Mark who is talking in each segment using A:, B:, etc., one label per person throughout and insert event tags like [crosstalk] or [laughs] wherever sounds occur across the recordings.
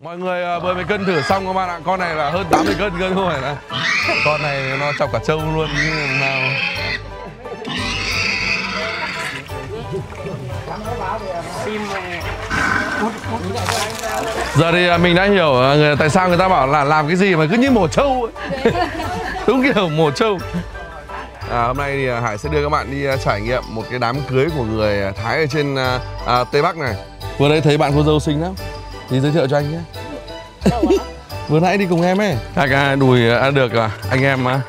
A: Mọi người à, bơi mấy mới cân thử xong các bạn ạ. Con này là hơn 80 cân cân không phải là. Con này nó chọc cả trâu luôn như nào Giờ thì à, mình đã hiểu à, người tại sao người ta bảo là làm cái gì mà cứ như mổ trâu ấy. [laughs] Đúng kiểu mổ trâu. À, hôm nay thì Hải sẽ đưa các bạn đi trải nghiệm một cái đám cưới của người Thái ở trên à, Tây Bắc này. Vừa đây thấy bạn cô dâu xinh lắm, thì giới thiệu cho anh nhé. Vừa nãy đi cùng em ấy. Hai cái đùi à, được à, anh em à,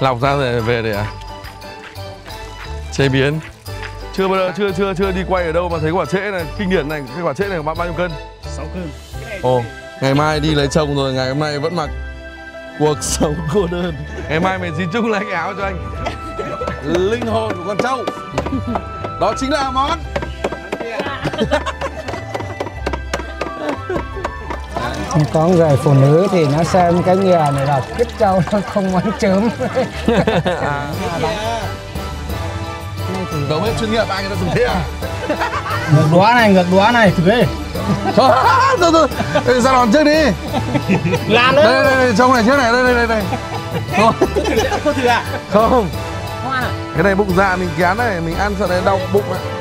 A: lọc ra rồi về để à, chế biến. Chưa bao giờ chưa chưa chưa đi quay ở đâu mà thấy quả trễ này kinh điển này, cái quả trễ này bao bao nhiêu cân?
B: 6 cân
A: Ồ, ngày mai đi lấy chồng rồi, ngày hôm nay vẫn mặc cuộc [laughs] sống cô đơn. Ngày mai mình xin chúc lấy cái áo cho anh. Linh hồn của con trâu. Đó chính là món [laughs]
C: có người phụ nữ thì nó xem cái nghề này là kích trâu nó không muốn chớm [laughs]
A: đầu bếp chuyên nghiệp anh người ta dùng thế à? [laughs]
C: ngược đóa này ngược đóa này thử đi
A: Thôi, [laughs] thôi, thôi, thôi, ra đòn trước đi.
C: làm
A: Đây, đây, đây, trông này trước này, đây, đây, đây, đây. Không,
C: không thử à
A: không. Cái này bụng dạ mình kén này, mình ăn sợ này đau bụng ạ.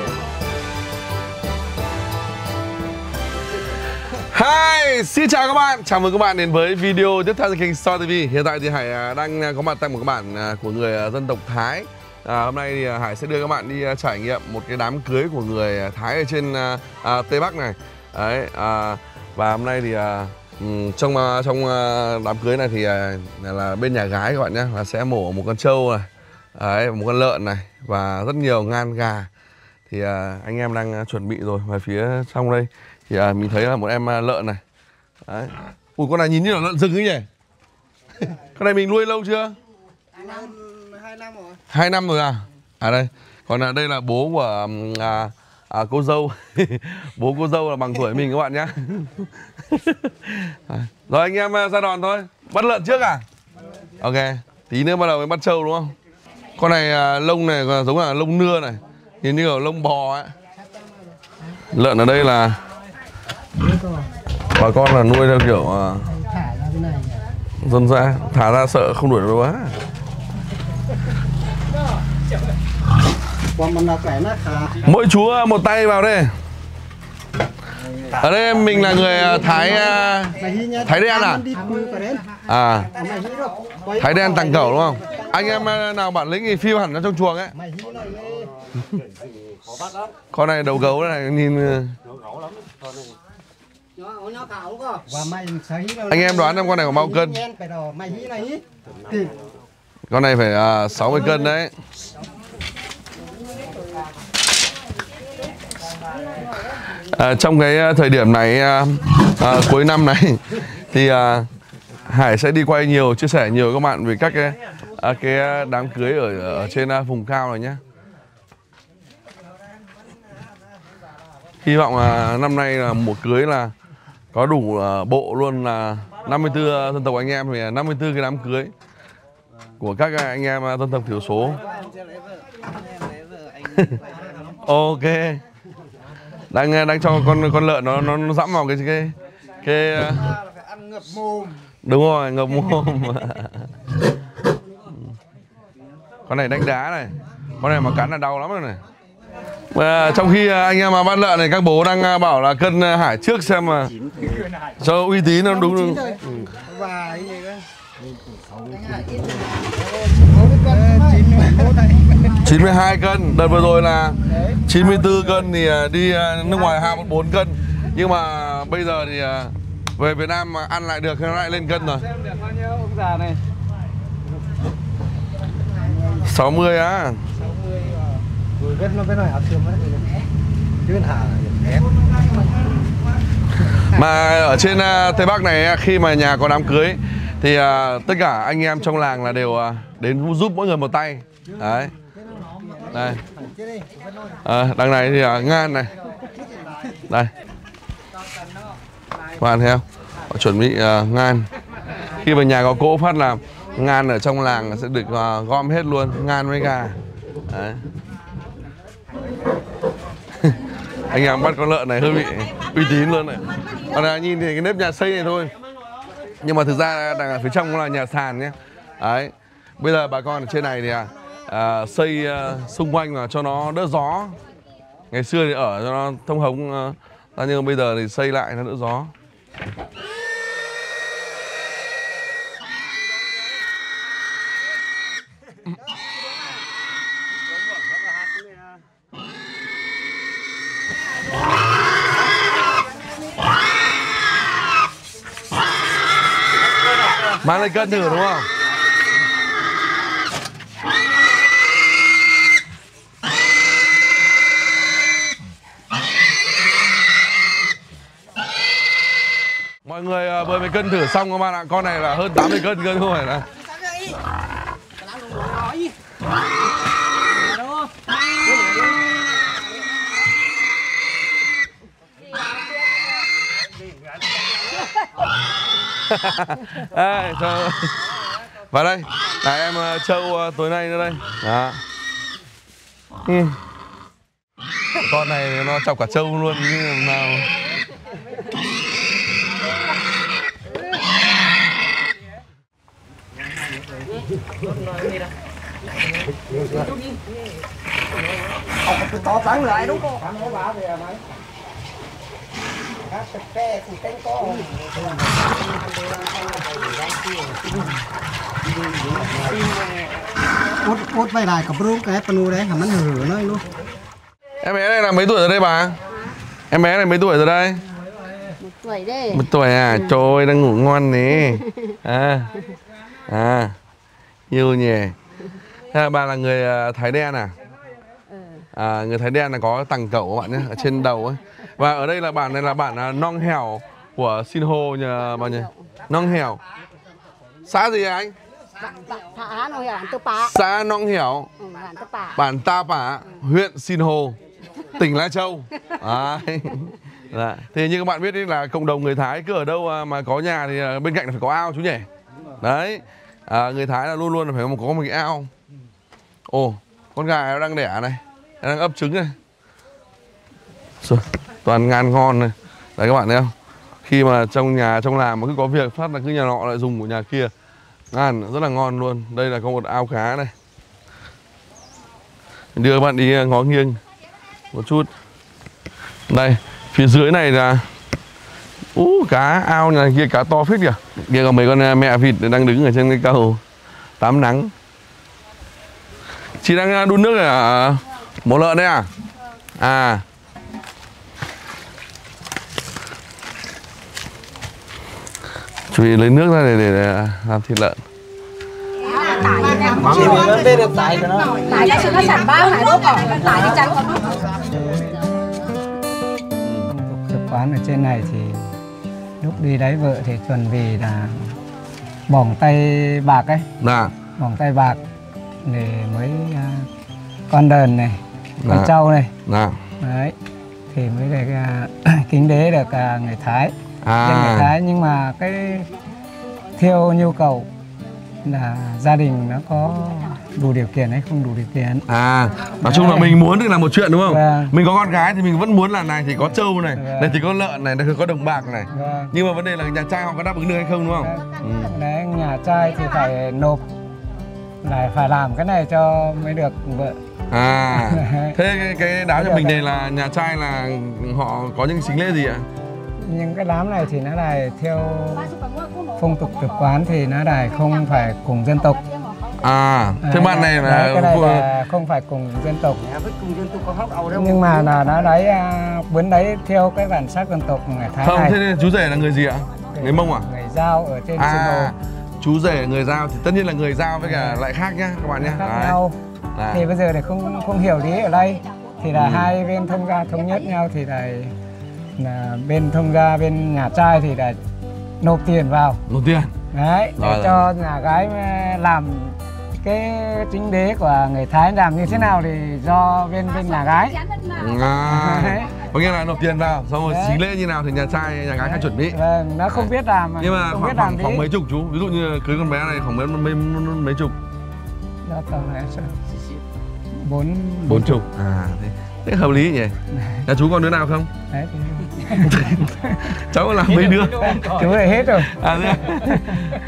A: Hi, xin chào các bạn, chào mừng các bạn đến với video tiếp theo trên kênh Star TV Hiện tại thì Hải à, đang à, có mặt tại một các bạn à, của người dân tộc Thái. À, Hôm nay thì Hải sẽ đưa các bạn đi trải nghiệm một cái đám cưới của người Thái ở trên à, à, Tây Bắc này. Đấy, à, và hôm nay thì à, trong trong đám cưới này thì à, là, bên nhà gái các bạn nhé là sẽ mổ một con trâu này Đấy, một con lợn này và rất nhiều ngan gà. Thì à, anh em đang chuẩn bị rồi về phía trong đây thì à, mình thấy là một em à, lợn này. Đấy. Ui con này nhìn như là lợn rừng ấy nhỉ? [laughs] Con này mình nuôi lâu chưa?
C: Hai năm rồi
A: hai năm rồi à? À đây. Còn à, đây là bố của à, à, cô dâu. [laughs] Bố cô dâu là bằng tuổi mình các bạn nhé [laughs] rồi anh em à, ra đòn thôi. Bắt lợn trước à? Ok. Tí nữa bắt đầu mới bắt trâu đúng không? Con này à, lông này à, giống là lông nưa này. Nhìn như kiểu lông bò ấy. Lợn ở đây là bà con là nuôi theo kiểu à,
C: ra
A: dân dã. Thả ra sợ không đuổi được quá mỗi chú à, một tay vào đây. Ở đây mình là người à, thái à, Thái đen à? à. Thái đen tàng cẩu đúng không? Anh em nào bản lĩnh thì phiêu hẳn ra trong chuồng ấy. Con này đầu gấu này nhìn anh em đoán xem con này có bao cân. con này phải à, 60 cân đấy. À, trong cái à, thời điểm này à, à, cuối năm này [laughs] thì à, Hải sẽ đi quay nhiều chia sẻ nhiều các bạn về các cái à, cái đám cưới ở ở trên à, vùng cao này nhé hy vọng là năm nay là một cưới là có đủ à, bộ luôn là 54 à, dân tộc anh em thì 54 cái đám cưới của các anh em à, dân tộc thiểu số. [laughs] Ok. Đang đang cho con con lợn nó nó, nó dẫm vào cái cái cái đúng rồi ngập mồm. [laughs] Con này đánh đá này. Con này mà cắn là đau lắm rồi này mà trong khi à, anh em mà bắt lợn này các bố đang à, bảo là cân à, hải trước xem mà. Cho uy tín nó đúng
C: và cái gì cơ?
A: 92 cân. Đợt vừa rồi là 94 cân thì à, đi à, nước ngoài 24 cân. Nhưng mà bây giờ thì à, về Việt Nam mà ăn lại được thì nó lại lên cân rồi.
C: Xem được bao nhiêu ông già này?
A: 60 á [laughs] mà ở trên à, Tây Bắc này à, khi mà nhà có đám cưới thì à, tất cả anh em trong làng là đều đến giúp mỗi người một tay. Đấy. Đây. À, đằng này thì ngan này. Đây. Bạn theo họ chuẩn bị ngan. Khi mà nhà có cỗ phát là ngan ở trong làng sẽ được gom hết luôn ngan với gà. Đấy anh em bắt con lợn này hơi bị uy tín luôn này. Còn là nhìn thì cái nếp nhà xây này thôi. Nhưng mà thực ra đằng ở phía trong cũng là nhà sàn nhé. Đấy. Bây giờ bà con ở trên này thì à, à, xây à, xung quanh mà cho nó đỡ gió. Ngày xưa thì ở cho nó thông hống à, nhưng bây giờ thì xây lại nó đỡ gió. Mang lên cân thử, đúng không? Mọi người à, bơi mấy mới cân thử xong các bạn ạ. Con này là hơn 80 cân cân không phải là Đây, cho... Vào đây Là em ờ, Châu ờ, tối nay nữa đây Đó ừ. Con này nó chọc cả Châu luôn như làm nào
B: to bán lại đúng không?
D: Út út bay lại cặp rú cái panu đấy hàm hắn hử nó luôn
A: Em bé này là mấy tuổi rồi đây bà? Em bé này mấy tuổi rồi đây?
E: một tuổi đây
A: Một tuổi à? Trời ơi, đang ngủ ngon nè [laughs] À À Yêu nhỉ là bà là người à, Thái đen à? À, người Thái đen là có tầng cẩu các bạn nhé, ở trên đầu ấy. Và ở đây là bản này là bản à, non hẻo của Sinho nhờ bà nhỉ? Non hẻo. Xã gì anh? Xã Nong Hẻo,
E: ừ,
A: bản Ta Pả, huyện Sinho, tỉnh Lai Châu. Đấy. Dạ. Thì như các bạn biết đấy là cộng đồng người Thái cứ ở đâu à, mà có nhà thì à, bên cạnh là phải có ao chú nhỉ? Đấy. À, người Thái là luôn luôn là phải có một cái ao. Ồ, con gà nó đang đẻ này, nó đang ấp trứng này. Rồi, toàn ngan ngon này. Đấy các bạn thấy không? Khi mà trong nhà trong làm mà cứ có việc phát là cứ nhà nọ lại dùng của nhà kia. Ngan rất là ngon luôn. Đây là có một ao cá này. Đưa các bạn đi à, ngó nghiêng một chút. Đây, phía dưới này là Ú, cá ao nhà kia cá to phết kìa Kia có mấy con à, mẹ vịt đang đứng ở trên cái cầu Tắm nắng Chị đang à, đun nước ở mổ lợn đấy à? À Chuẩn bị lấy nước ra để, để, để làm thịt lợn.
D: Tại cho nó.
E: Cho sản bao hải đốt còn tại cái trắng
C: tập quán ở trên này thì lúc đi đáy vợ thì chuẩn bị là bỏng tay bạc ấy.
A: Dạ.
C: Bỏng tay bạc để mới à, con đờn này con
A: Dạ.
C: trâu này.
A: Dạ.
C: Đấy thì mới được à, [clears throat] kính đế được à, người Thái
A: À
C: Thái nhưng mà cái theo nhu cầu là gia đình nó có đủ điều kiện hay không đủ điều kiện
A: À, nói chung là mình muốn thì là một chuyện đúng không?
C: Vâng.
A: Mình có con gái thì mình vẫn muốn là này thì có trâu này,
C: Vâng.
A: này thì có lợn này, này thì có đồng bạc này.
C: Vâng.
A: Nhưng mà vấn đề là nhà trai họ có đáp ứng được hay không đúng không? Ừ.
C: Đấy, nhà trai thì phải nộp lại phải làm cái này cho mới được vợ
A: À, [laughs] thế cái, cái đáo cho mình này là nhà trai là họ có những chính lễ gì ạ?
C: Nhưng cái đám này thì nó là theo phong tục tập quán thì nó là không phải cùng dân tộc
A: À, thế
C: Đấy,
A: bạn này là,
C: đấy, cái này là không phải cùng dân tộc
D: với cùng dân tộc có hóc đầu đâu
C: nhưng mà là nó đấy à, vấn đấy theo cái bản sắc dân tộc người Thái
A: không,
C: này
A: thế chú rể là người gì ạ? Người Mông à?
C: người giao ở trên
A: À, chú rể người giao thì tất nhiên là người giao với cả lại khác nhá các bạn nhá.
C: khác
A: Đấy.
C: nhau
A: Đấy.
C: thì bây giờ thì không không hiểu lý ở đây thì là
A: Ừ.
C: hai bên thông gia thống nhất nhau thì là là bên thông gia bên nhà trai thì là nộp tiền vào
A: Đầu tiên.
C: đấy
A: Rồi,
C: để
A: rồi.
C: cho nhà gái làm cái chính đế của người Thái làm như thế nào thì do bên bên nhà gái
A: À, có nghĩa là nộp tiền vào, xong rồi
C: Đấy.
A: chính lễ như nào thì nhà trai, nhà gái khác chuẩn bị.
C: vâng nó không biết làm
A: Nhưng mà
C: không
A: khoảng,
C: biết làm
A: khoảng, khoảng mấy chục chú, ví dụ như cưới con bé này khoảng mấy mấy, mấy, mấy chục,
C: đó tầm này sao bốn
A: bốn chục. À, thế. Thế hợp lý nhỉ Nhà chú còn đứa nào không?
C: đấy thì [laughs]
A: Cháu làm mấy đứa
C: chú này hết rồi
A: À thế à?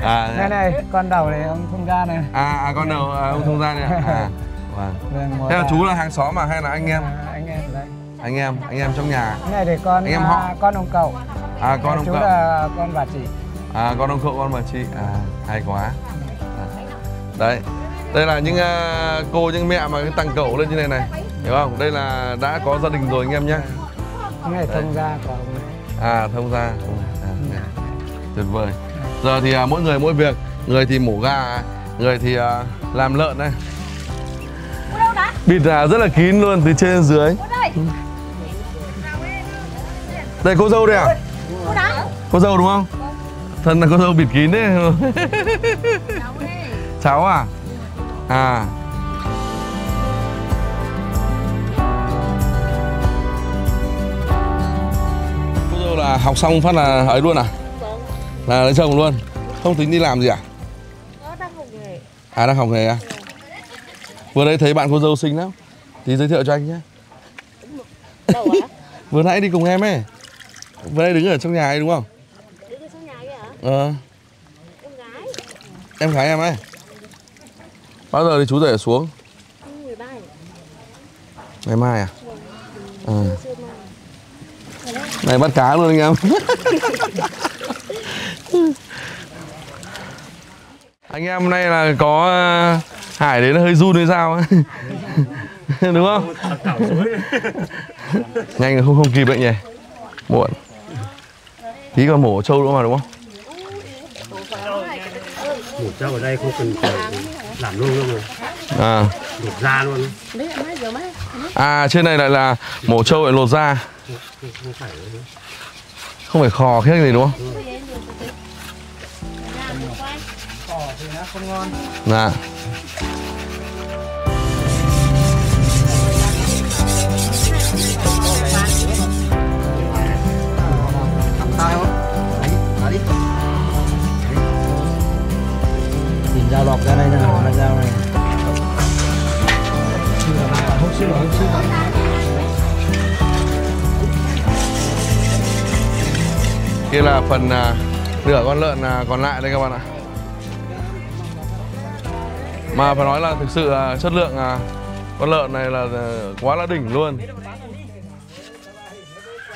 A: À,
C: này này con đầu này ông thông gia này
A: à, à con đầu à, ông thông gia này à? à [laughs] vâng.
C: Vâng,
A: Thế là chú là hàng xóm mà hay là anh em?
C: à, anh em đấy
A: Anh em, anh em trong nhà
C: cái này thì con
A: Anh em
C: à,
A: họ.
C: con ông cậu
A: À con ông
C: chú
A: cậu
C: là con bà chị
A: À con ông cậu con bà chị À hay quá à. Đấy Đây là những à, cô những mẹ mà cái tăng cậu lên như này này Hiểu không? Đây là đã có gia đình rồi anh em nhé
C: cái này thông gia của ông này.
A: À thông ra. Ừ, à. Tuyệt vời. Giờ thì à, mỗi người mỗi việc. Người thì mổ gà Người thì à, làm lợn này Bịt à, rất là kín luôn từ trên đến dưới. Đây. Cô dâu đây à? Cô dâu đúng không? Thân là cô dâu bịt kín đấy. Cháu [laughs] à? À là học xong phát là ấy luôn à? Là lấy chồng luôn Không tính đi làm gì à? À đang học nghề à? Vừa đấy thấy bạn cô dâu xinh lắm Thì giới thiệu cho anh nhé
E: Đâu á? [laughs]
A: Vừa nãy đi cùng em ấy Vừa nãy đứng ở trong nhà ấy đúng không?
E: Đứng ở trong nhà kìa hả?
A: Ờ
E: Em gái.
A: Em gái em ấy Bao giờ thì chú rể xuống?
E: Em 13 rồi.
A: Ngày mai à? Ờ
E: Chưa mai.
A: Này bắt cá luôn anh em. [laughs] Anh em hôm nay là có ờ, Hải đến hơi run hay sao ấy. [laughs] Đúng không? [laughs] Nhanh là không không kịp đấy nhỉ. Muộn. Tí còn mổ trâu nữa mà đúng không?
B: Một trâu ở đây không cần phải làm luôn luôn rồi
A: À,
B: Đột ra luôn.
A: À trên này lại là mổ trâu lại lột da
B: Không, không phải nữa.
A: Không phải khò khác gì đúng không?
C: cỏ thì nó không ngon
A: Dạ
C: tìm dao lọc ra đây là nó dao này hút xíu hút xíu
A: Kia là phần à, nửa con lợn à, còn lại đây các bạn ạ. Mà phải nói là thực sự à, chất lượng con lợn này là quá là đỉnh luôn.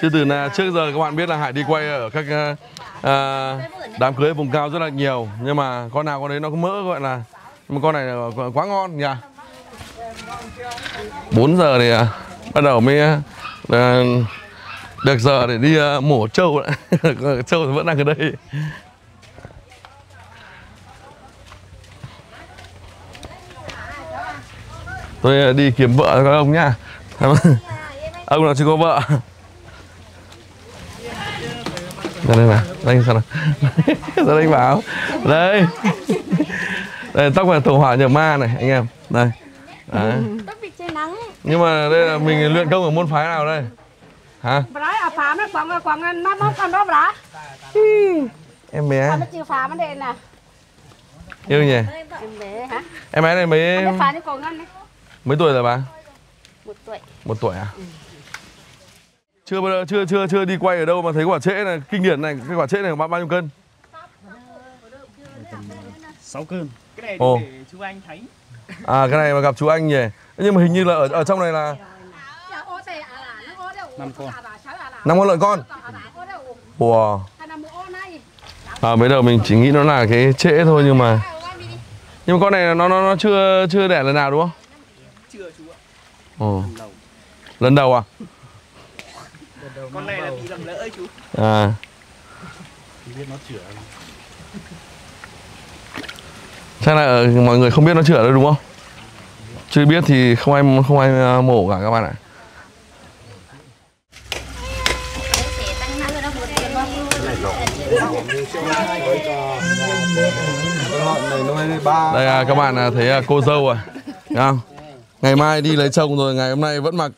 A: Chứ từ là trước giờ các bạn biết là Hải đi quay ở các à, đám cưới vùng cao rất là nhiều. Nhưng mà con nào con đấy nó có mỡ gọi là Nhưng mà con này là quá ngon nhỉ? 4 giờ thì à, bắt đầu mới à, được giờ để đi à, mổ trâu lại [laughs] trâu vẫn đang ở đây. Tôi à, đi kiếm vợ cho các ông nhá [laughs] ông nào chưa có vợ? Ra đây nào đây sao nào ra đây bảo [laughs] đây. Đây tóc là tổ hỏa nhập ma này anh em. Đây. Đấy. Nhưng mà đây là mình luyện công ở môn phái nào đây hả?
E: Bà à phá nó quăng quăng nó móc con đó bà đã.
A: em bé.
E: Nó chưa phá vấn đề nè.
A: yêu nhỉ?
E: Em bé hả?
A: em bé này mấy mấy tuổi rồi bà?
E: Một tuổi.
A: một tuổi à? Chưa bao giờ chưa chưa chưa đi quay ở đâu mà thấy quả trễ này kinh điển này cái quả trễ này bao bao nhiêu cân?
B: 6 cân.
A: Ồ. à cái này mà gặp chú anh nhỉ? Nhưng mà hình như là ở ở trong này là
B: năm con.
A: Năm con lợn con? Wow à bây giờ mình chỉ nghĩ nó là cái trễ thôi nhưng mà nhưng mà con này nó nó nó chưa chưa đẻ lần nào đúng không? Chưa chú ạ. Ồ. Lần đầu à?
F: Con này là bị lầm lỡ chú.
A: À.
B: Biết nó chữa
A: chắc là ờ, mọi người không biết nó chữa đâu đúng không? Chưa biết thì không ai không ai ờ, mổ cả các bạn ạ
D: lợn này nuôi ba
A: đây à, các bạn à, thấy à, cô dâu à không? Ngày mai đi lấy chồng rồi ngày hôm nay vẫn mặc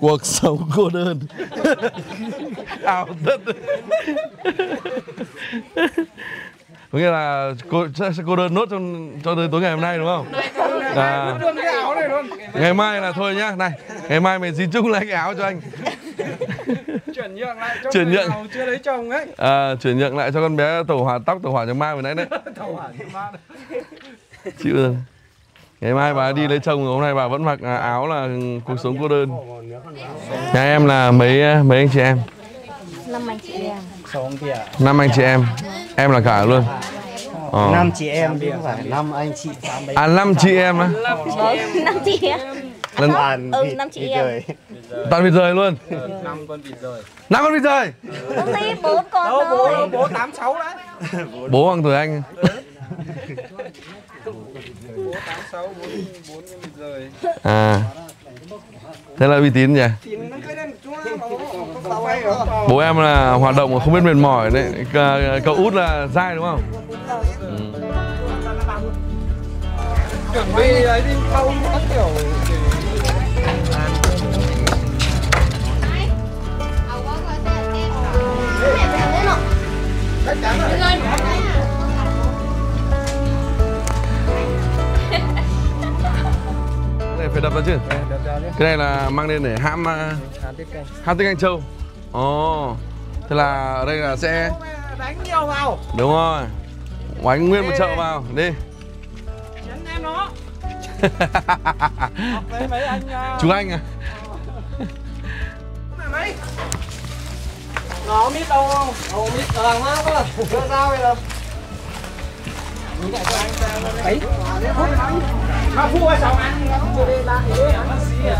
A: cuộc [laughs] sống cô đơn. [laughs] Ảo thật. Có nghĩa là cô sẽ cô đơn nốt trong cho tới tối ngày hôm nay đúng không? À, ngày mai là thôi nhá này ngày mai mình xin chúc lấy cái áo cho anh [laughs]
D: chuyển nhượng lại cho
A: Chuyển nhượng.
D: chưa lấy chồng ấy.
A: À, chuyển nhượng lại cho con bé tổ hỏa tóc tổ hỏa cho mai vừa nãy đấy. [laughs]
D: Thầu hẳn ma
A: chịu rồi. Ngày mai bà đi lấy chồng hôm nay bà vẫn mặc à, áo là cuộc sống cô đơn. nhà em là mấy mấy anh chị em?
E: Năm anh chị em.
A: Năm anh chị em. Em là cả luôn. Ờ.
B: năm chị em đi phải năm anh chị tám mấy
A: à năm chị em. á.
E: Năm chị em
A: Lần-
B: toàn
E: ừ,
B: vịt
E: năm chị
B: vịt
E: em.
B: rời.
A: toàn vịt rời luôn.
D: Năm con vịt rồi
A: năm con vịt rời.
E: Bốn con
D: đâu bố bố tám sáu đấy. [laughs]
A: Bố bằng tuổi anh.
D: Bố con vịt rồi
A: à. Thế là uy tín nhỉ? Bố em là hoạt động mà không biết mệt mỏi đấy. Cậu út là dai đúng không? Ừ.
D: chuẩn bị ấy đi câu các kiểu
A: này phải đập ra chứ? Cái này là mang lên để hãm à, hãm tiết canh. trâu. Ồ thế là ở đây là sẽ
D: đánh nhiều vào.
A: Đúng rồi. Oánh nguyên một chậu vào. Đi.
D: Chấn em nó. [laughs] Mấy mấy anh à,
A: chú anh à?
D: Mấy nó mít đâu? Không nó mít má quá đưa sao bây giờ ấy. Nó phu hay sao ăn chưa đi lại đi nó xí à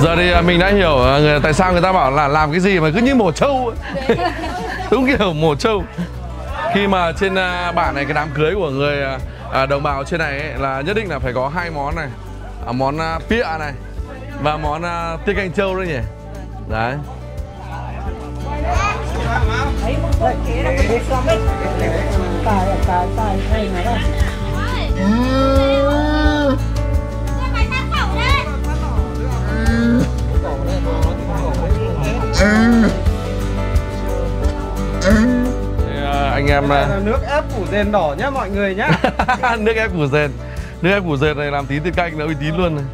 A: giờ thì à, mình đã hiểu à, người, tại sao người ta bảo là làm cái gì mà cứ như mổ trâu ấy. [laughs] đúng kiểu mổ trâu. Khi mà trên à, bản này cái đám cưới của người đồng bào trên này ấy, là nhất định là phải có hai món này. À, món pịa này và món à, tiết canh trâu đấy nhỉ? Đấy. À, anh em à,
D: nước ép củ rền đỏ nhá mọi người nhá. [laughs]
A: Nước ép củ dền. Nước ép củ dền này làm tí tiết canh là uy tín luôn này.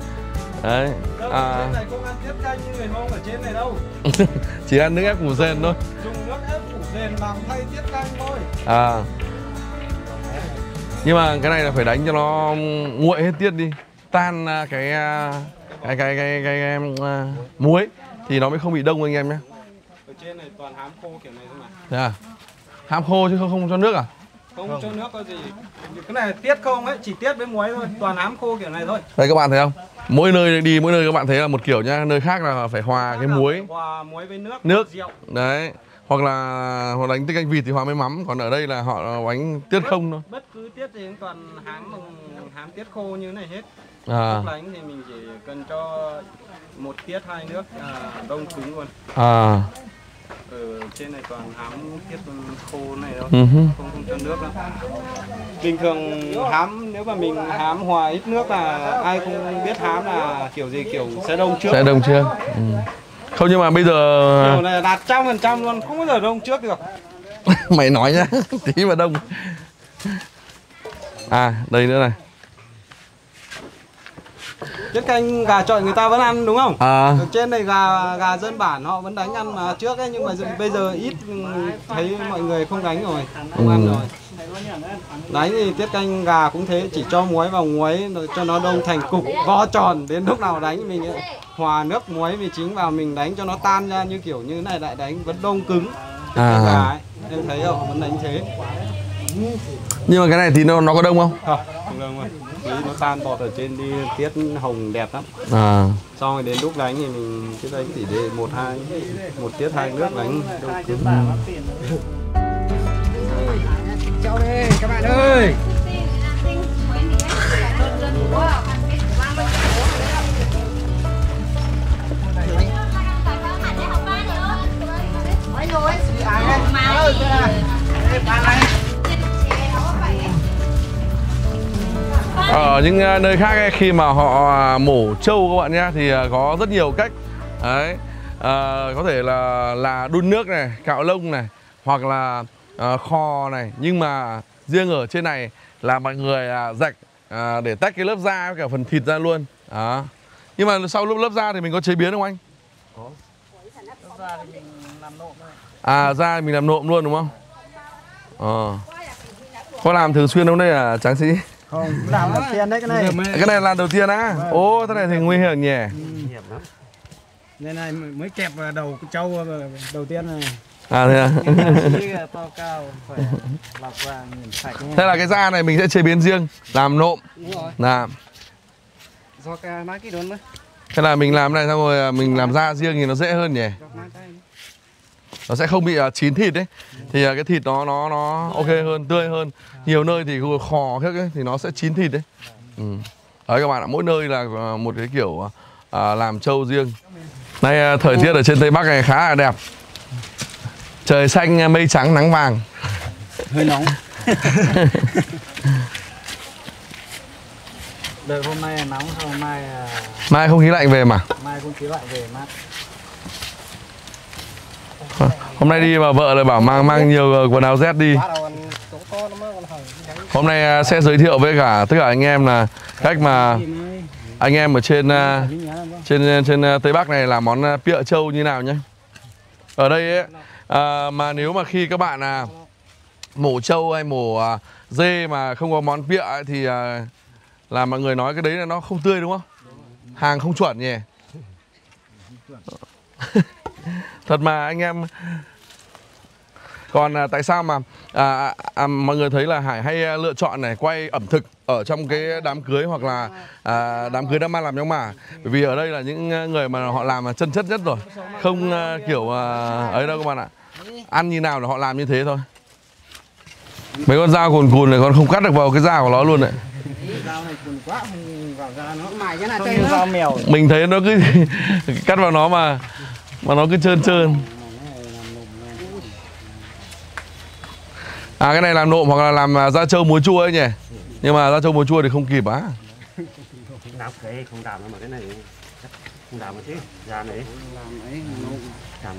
A: Đấy à,
D: này không ăn tiết canh như người mông ở trên này đâu. [laughs]
A: Chỉ ăn nước ép củ dền thôi.
D: Dùng nước ép củ rền làm thay tiết canh thôi.
A: À. Nhưng mà cái này là phải đánh cho nó nguội hết tiết đi. Tan à, cái à, cái cái cái cái, cái, à, muối thì nó mới không bị đông anh em nhé.
D: Ở trên này toàn hám khô kiểu này thôi mà.
A: Thế à hàm khô chứ không không cho nước à?
D: Không cho nước có gì. Cái này tiết không ấy chỉ tiết với muối thôi toàn hám khô kiểu này thôi.
A: Đây các bạn thấy không mỗi nơi đi mỗi nơi các bạn thấy là một kiểu nhá nơi khác là phải hòa cái muối.
D: hòa muối với nước
A: Nước.
D: rượu.
A: Đấy. Hoặc là họ đánh tiết canh vịt thì hòa với mắm còn ở đây là họ đánh tiết không thôi.
D: bất cứ tiết gì cũng toàn hám hám tiết khô như này hết.
A: À.
D: Nước đánh thì mình chỉ cần cho một tiết hai nước à, đông cứng luôn.
A: À
D: ở trên này toàn hám tiết khô này thôi.
A: Ừ hứ.
D: không không cho nước đâu. Bình thường hám nếu mà mình hám hòa ít nước là ai cũng biết hám là kiểu gì kiểu sẽ đông trước.
A: Sẽ đông chưa ừ. không nhưng mà bây
D: kiểu
A: giờ
D: này là đạt trăm phần trăm luôn không bao giờ đông trước được. [laughs]
A: Mày nói nhá tí mà đông. À đây nữa này
D: tiết canh gà chọi người ta vẫn ăn đúng không?
A: À.
D: Ở trên này gà gà dân bản họ vẫn đánh ăn mà trước ấy nhưng mà bây giờ ít thấy mọi người không đánh rồi không ăn
A: Ừ.
D: rồi. Đánh thì tiết canh gà cũng thế chỉ cho muối vào muối rồi cho nó đông thành cục vo tròn đến lúc nào đánh mình ấy, hòa nước muối mì chính vào mình đánh cho nó tan ra như kiểu như này lại đánh vẫn đông cứng. Canh gà
A: à
D: ấy em thấy không vẫn đánh thế.
A: Nhưng mà cái này thì nó nó có đông không?
D: Không. Không đâu mà Tí nó tan bọt ở trên đi tiết hồng đẹp lắm.
A: À.
D: Xong rồi đến lúc đánh thì mình cứ đánh chỉ để một hai một tiết hai nước đánh đông cứng
C: Cháu đây các bạn ơi
A: những à, nơi khác ấy, khi mà họ à, mổ trâu các bạn nhé thì à, có rất nhiều cách. Đấy à, có thể là là đun nước này cạo lông này hoặc là à, kho này. Nhưng mà riêng ở trên này là mọi người à, rạch à, để tách cái lớp da với cả phần thịt ra luôn. Đó. Nhưng mà sau lúc lớp da thì mình có chế biến không anh? À da thì mình làm nộm luôn đúng không? Ờ. Có làm thường xuyên không đây à tráng sĩ
D: không làm đầu tiên đấy cái này.
A: Cái này là đầu tiên á? Ô thế này thì nguy hiểm nhỉ.
B: Hiểm lắm.
D: Đây này mới kẹp vào đầu cái trâu đầu tiên này.
A: À thế à? [laughs]
D: To cao phải lọc vàng nhìn sạch
A: thế là cái da này mình sẽ chế biến riêng làm nộm.
D: Đúng rồi.
A: Làm.
D: Do cái mấy cái đốn đấy
A: thế là mình làm này xong rồi à, mình làm da riêng thì nó dễ hơn nhỉ.
D: Do mấy tay
A: nó sẽ không bị à, chín thịt đấy thì à, cái thịt nó nó nó ok hơn tươi hơn. Nhiều nơi thì khò khác ấy, thì nó sẽ chín thịt đấy ừ. đấy các bạn ạ mỗi nơi là à, một cái kiểu à, làm trâu riêng. Nay à, thời tiết ở trên tây bắc này khá là đẹp. Trời xanh mây trắng nắng vàng.
D: Hơi nóng. [laughs] Đợt hôm nay là nóng xong mai à,
A: mai không khí lạnh về mà.
D: mai không khí lạnh về mát Vâng.
A: hôm nay đi mà vợ lại bảo mang mang nhiều ờ, quần áo rét đi. Hôm nay ờ, sẽ giới thiệu với cả tất cả anh em là cách mà anh em ở trên ờ, trên trên tây bắc này làm món pịa trâu như nào nhé ở đây ấy, à, mà nếu mà khi các bạn à, mổ trâu hay mổ à, dê mà không có món pịa ấy, thì à, là mọi người nói cái đấy là nó không tươi đúng không? Hàng không chuẩn nhỉ? Thật mà anh em. Còn à, tại sao mà à, à, mọi người thấy là Hải hay à, lựa chọn này quay ẩm thực ở trong cái đám cưới hoặc là à, đám cưới đám ma làm trong mà? Bởi vì ở đây là những à, người mà họ làm là chân chất nhất rồi. Không à, kiểu à, ấy đâu các bạn ạ. Ăn như nào là họ làm như thế thôi. Mấy con dao cồn cồn này con không cắt được vào cái da của nó luôn đấy.
D: Dao dao
A: mình thấy nó cứ [laughs] cắt vào nó mà mà nó cứ trơn trơn. À cái này làm nộm hoặc là làm à, da trâu muối chua ấy nhỉ? Nhưng mà da trâu muối chua thì không kịp á.
B: Làm cái không đảm mà cái này không đảm mà thế ra này.
D: Làm ấy nó
B: đảm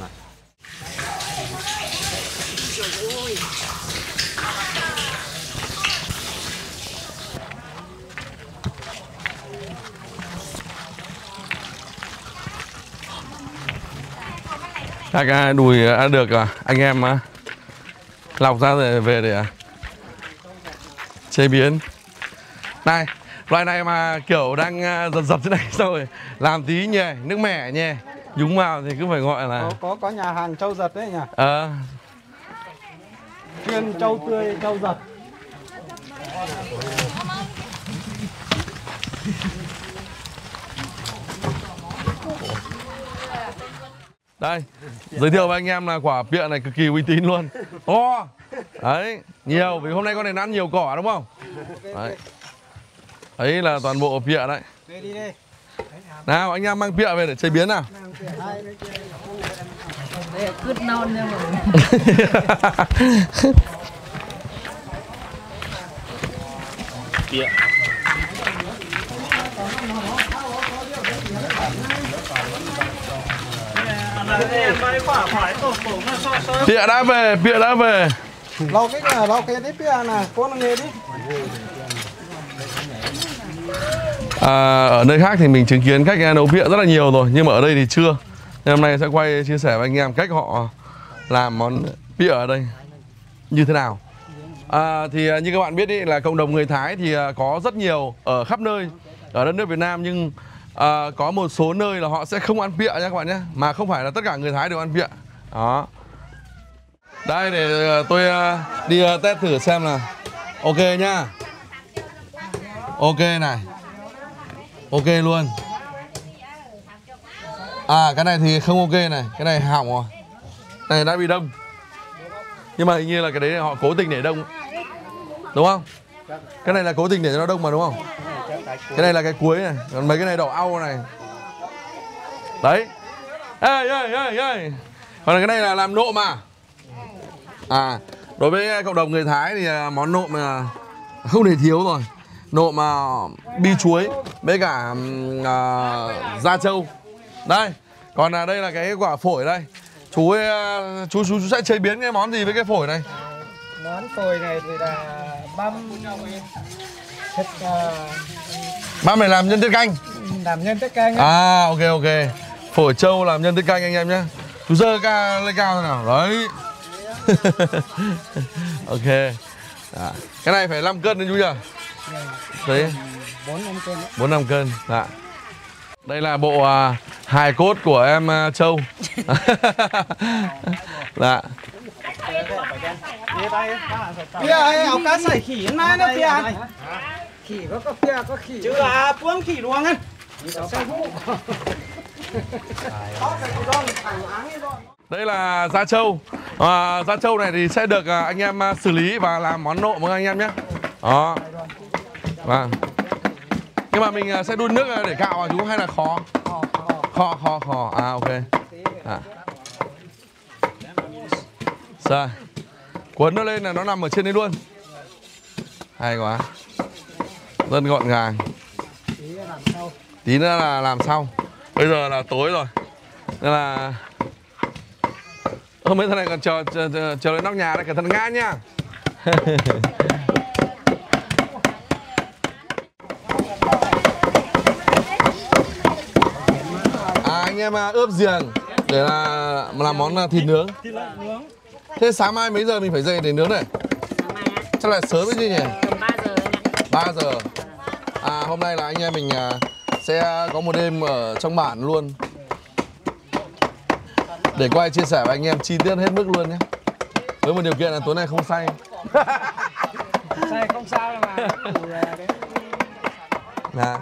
A: các cái đùi đã được à, anh em à, lọc ra rồi về để à, chế biến. Này loại này mà kiểu đang à, dập dập thế này [laughs] xong rồi làm tí nhỉ nước mẻ nhỉ nhúng vào thì cứ phải gọi là
D: có có có nhà hàng trâu giật đấy nhỉ?
A: Ờ.
D: Chuyên trâu tươi trâu giật
A: đây, giới thiệu với anh em là quả pịa này cực kỳ uy tín luôn. To đấy, nhiều, vì hôm nay con này nó ăn nhiều cỏ đúng không? Đấy. Ấy là toàn bộ pịa đấy. Nào, anh em mang pịa về để chế biến nào.
E: Cứt non nhưng mà
A: pịa. Đã về pịa đã về.
D: Lau cái này lau cái đấy pia nè con nghề đi.
A: À, ở nơi khác thì mình chứng kiến cách nấu pịa rất là nhiều rồi nhưng mà ở đây thì chưa. Nên hôm nay sẽ quay chia sẻ với anh em cách họ làm món pịa ở đây như thế nào. À, thì à, như các bạn biết ý, là cộng đồng người Thái thì à, có rất nhiều ở khắp nơi ở đất nước Việt Nam nhưng à, có một số nơi là họ sẽ không ăn pịa nha các bạn nhé mà không phải là tất cả người Thái đều ăn pịa. Đó. Đây để ờ, tôi ờ, đi test thử xem là ok nhá. Ok này. Ok luôn. À cái này thì không ok này cái này hỏng rồi. Này đã bị đông. Nhưng mà hình như là cái đấy họ cố tình để đông. Đúng không? Cái này là cố tình để cho nó đông mà đúng không? Cái này là cái cuối này. Còn mấy cái này đỏ au này. Đấy. Ê ê ê ê. Còn cái này là làm nộm mà à đối với cộng đồng người thái thì à, món nộm là không thể thiếu rồi. Nộm mà bi chuối với cả à, da trâu. Đây. Còn à, đây là cái quả phổi đây. Chú ấy, à, chú chú chú sẽ chế biến cái món gì với cái phổi này?
D: Món phổi này thì là
C: băm thịt à,
A: Băm này làm nhân tiết canh.
C: Làm nhân tiết canh á.
A: À ok ok. Phổi trâu làm nhân tiết canh anh em nhé Chú dơ ca lên cao thế nào. Đấy. [laughs] Ok. Dạ. Cái này phải 5 cân đấy chú nhỉ? Đấy.
C: Bốn năm cân á.
A: 4 5 cân. Dạ. Đây là bộ à, hài cốt của em à, Châu. [laughs] Dạ.
D: Kia ấy, áo cá sải khỉ này nó kia.
C: khỉ có có kia có khỉ.
D: Chứ là buông khỉ luôn á.
A: Đây là da trâu à, Da trâu này thì sẽ được à, anh em à, xử lý và làm món nộm với anh em nhé. Đó. Vâng. Nhưng mà mình à, sẽ đun nước để cạo à chú hay là khó Kho kho kho. À ok. À. Rồi. Cuốn nó lên là nó nằm ở trên đấy luôn. Hay quá Rất gọn gàng Tí nữa là làm sau Bây giờ là tối rồi. Nên là Ơ mấy thằng này còn chờ, chờ, chờ, chờ lên nóc nhà đây, cẩn thận ngã nha. [laughs] À anh em à, ướp giềng để là làm món à, thịt nướng. Thế sáng mai mấy giờ mình phải dậy để nướng này? Chắc là sớm đấy chứ nhỉ?
E: Tầm 3 giờ anh ạ
A: 3 giờ À hôm nay là anh em mình à, sẽ có một đêm ở trong bản luôn. Để quay chia sẻ với anh em chi tiết hết mức luôn nhé. Với một điều kiện là tối nay không say. [laughs]
C: Đây không sao đâu mà.
A: Dạ.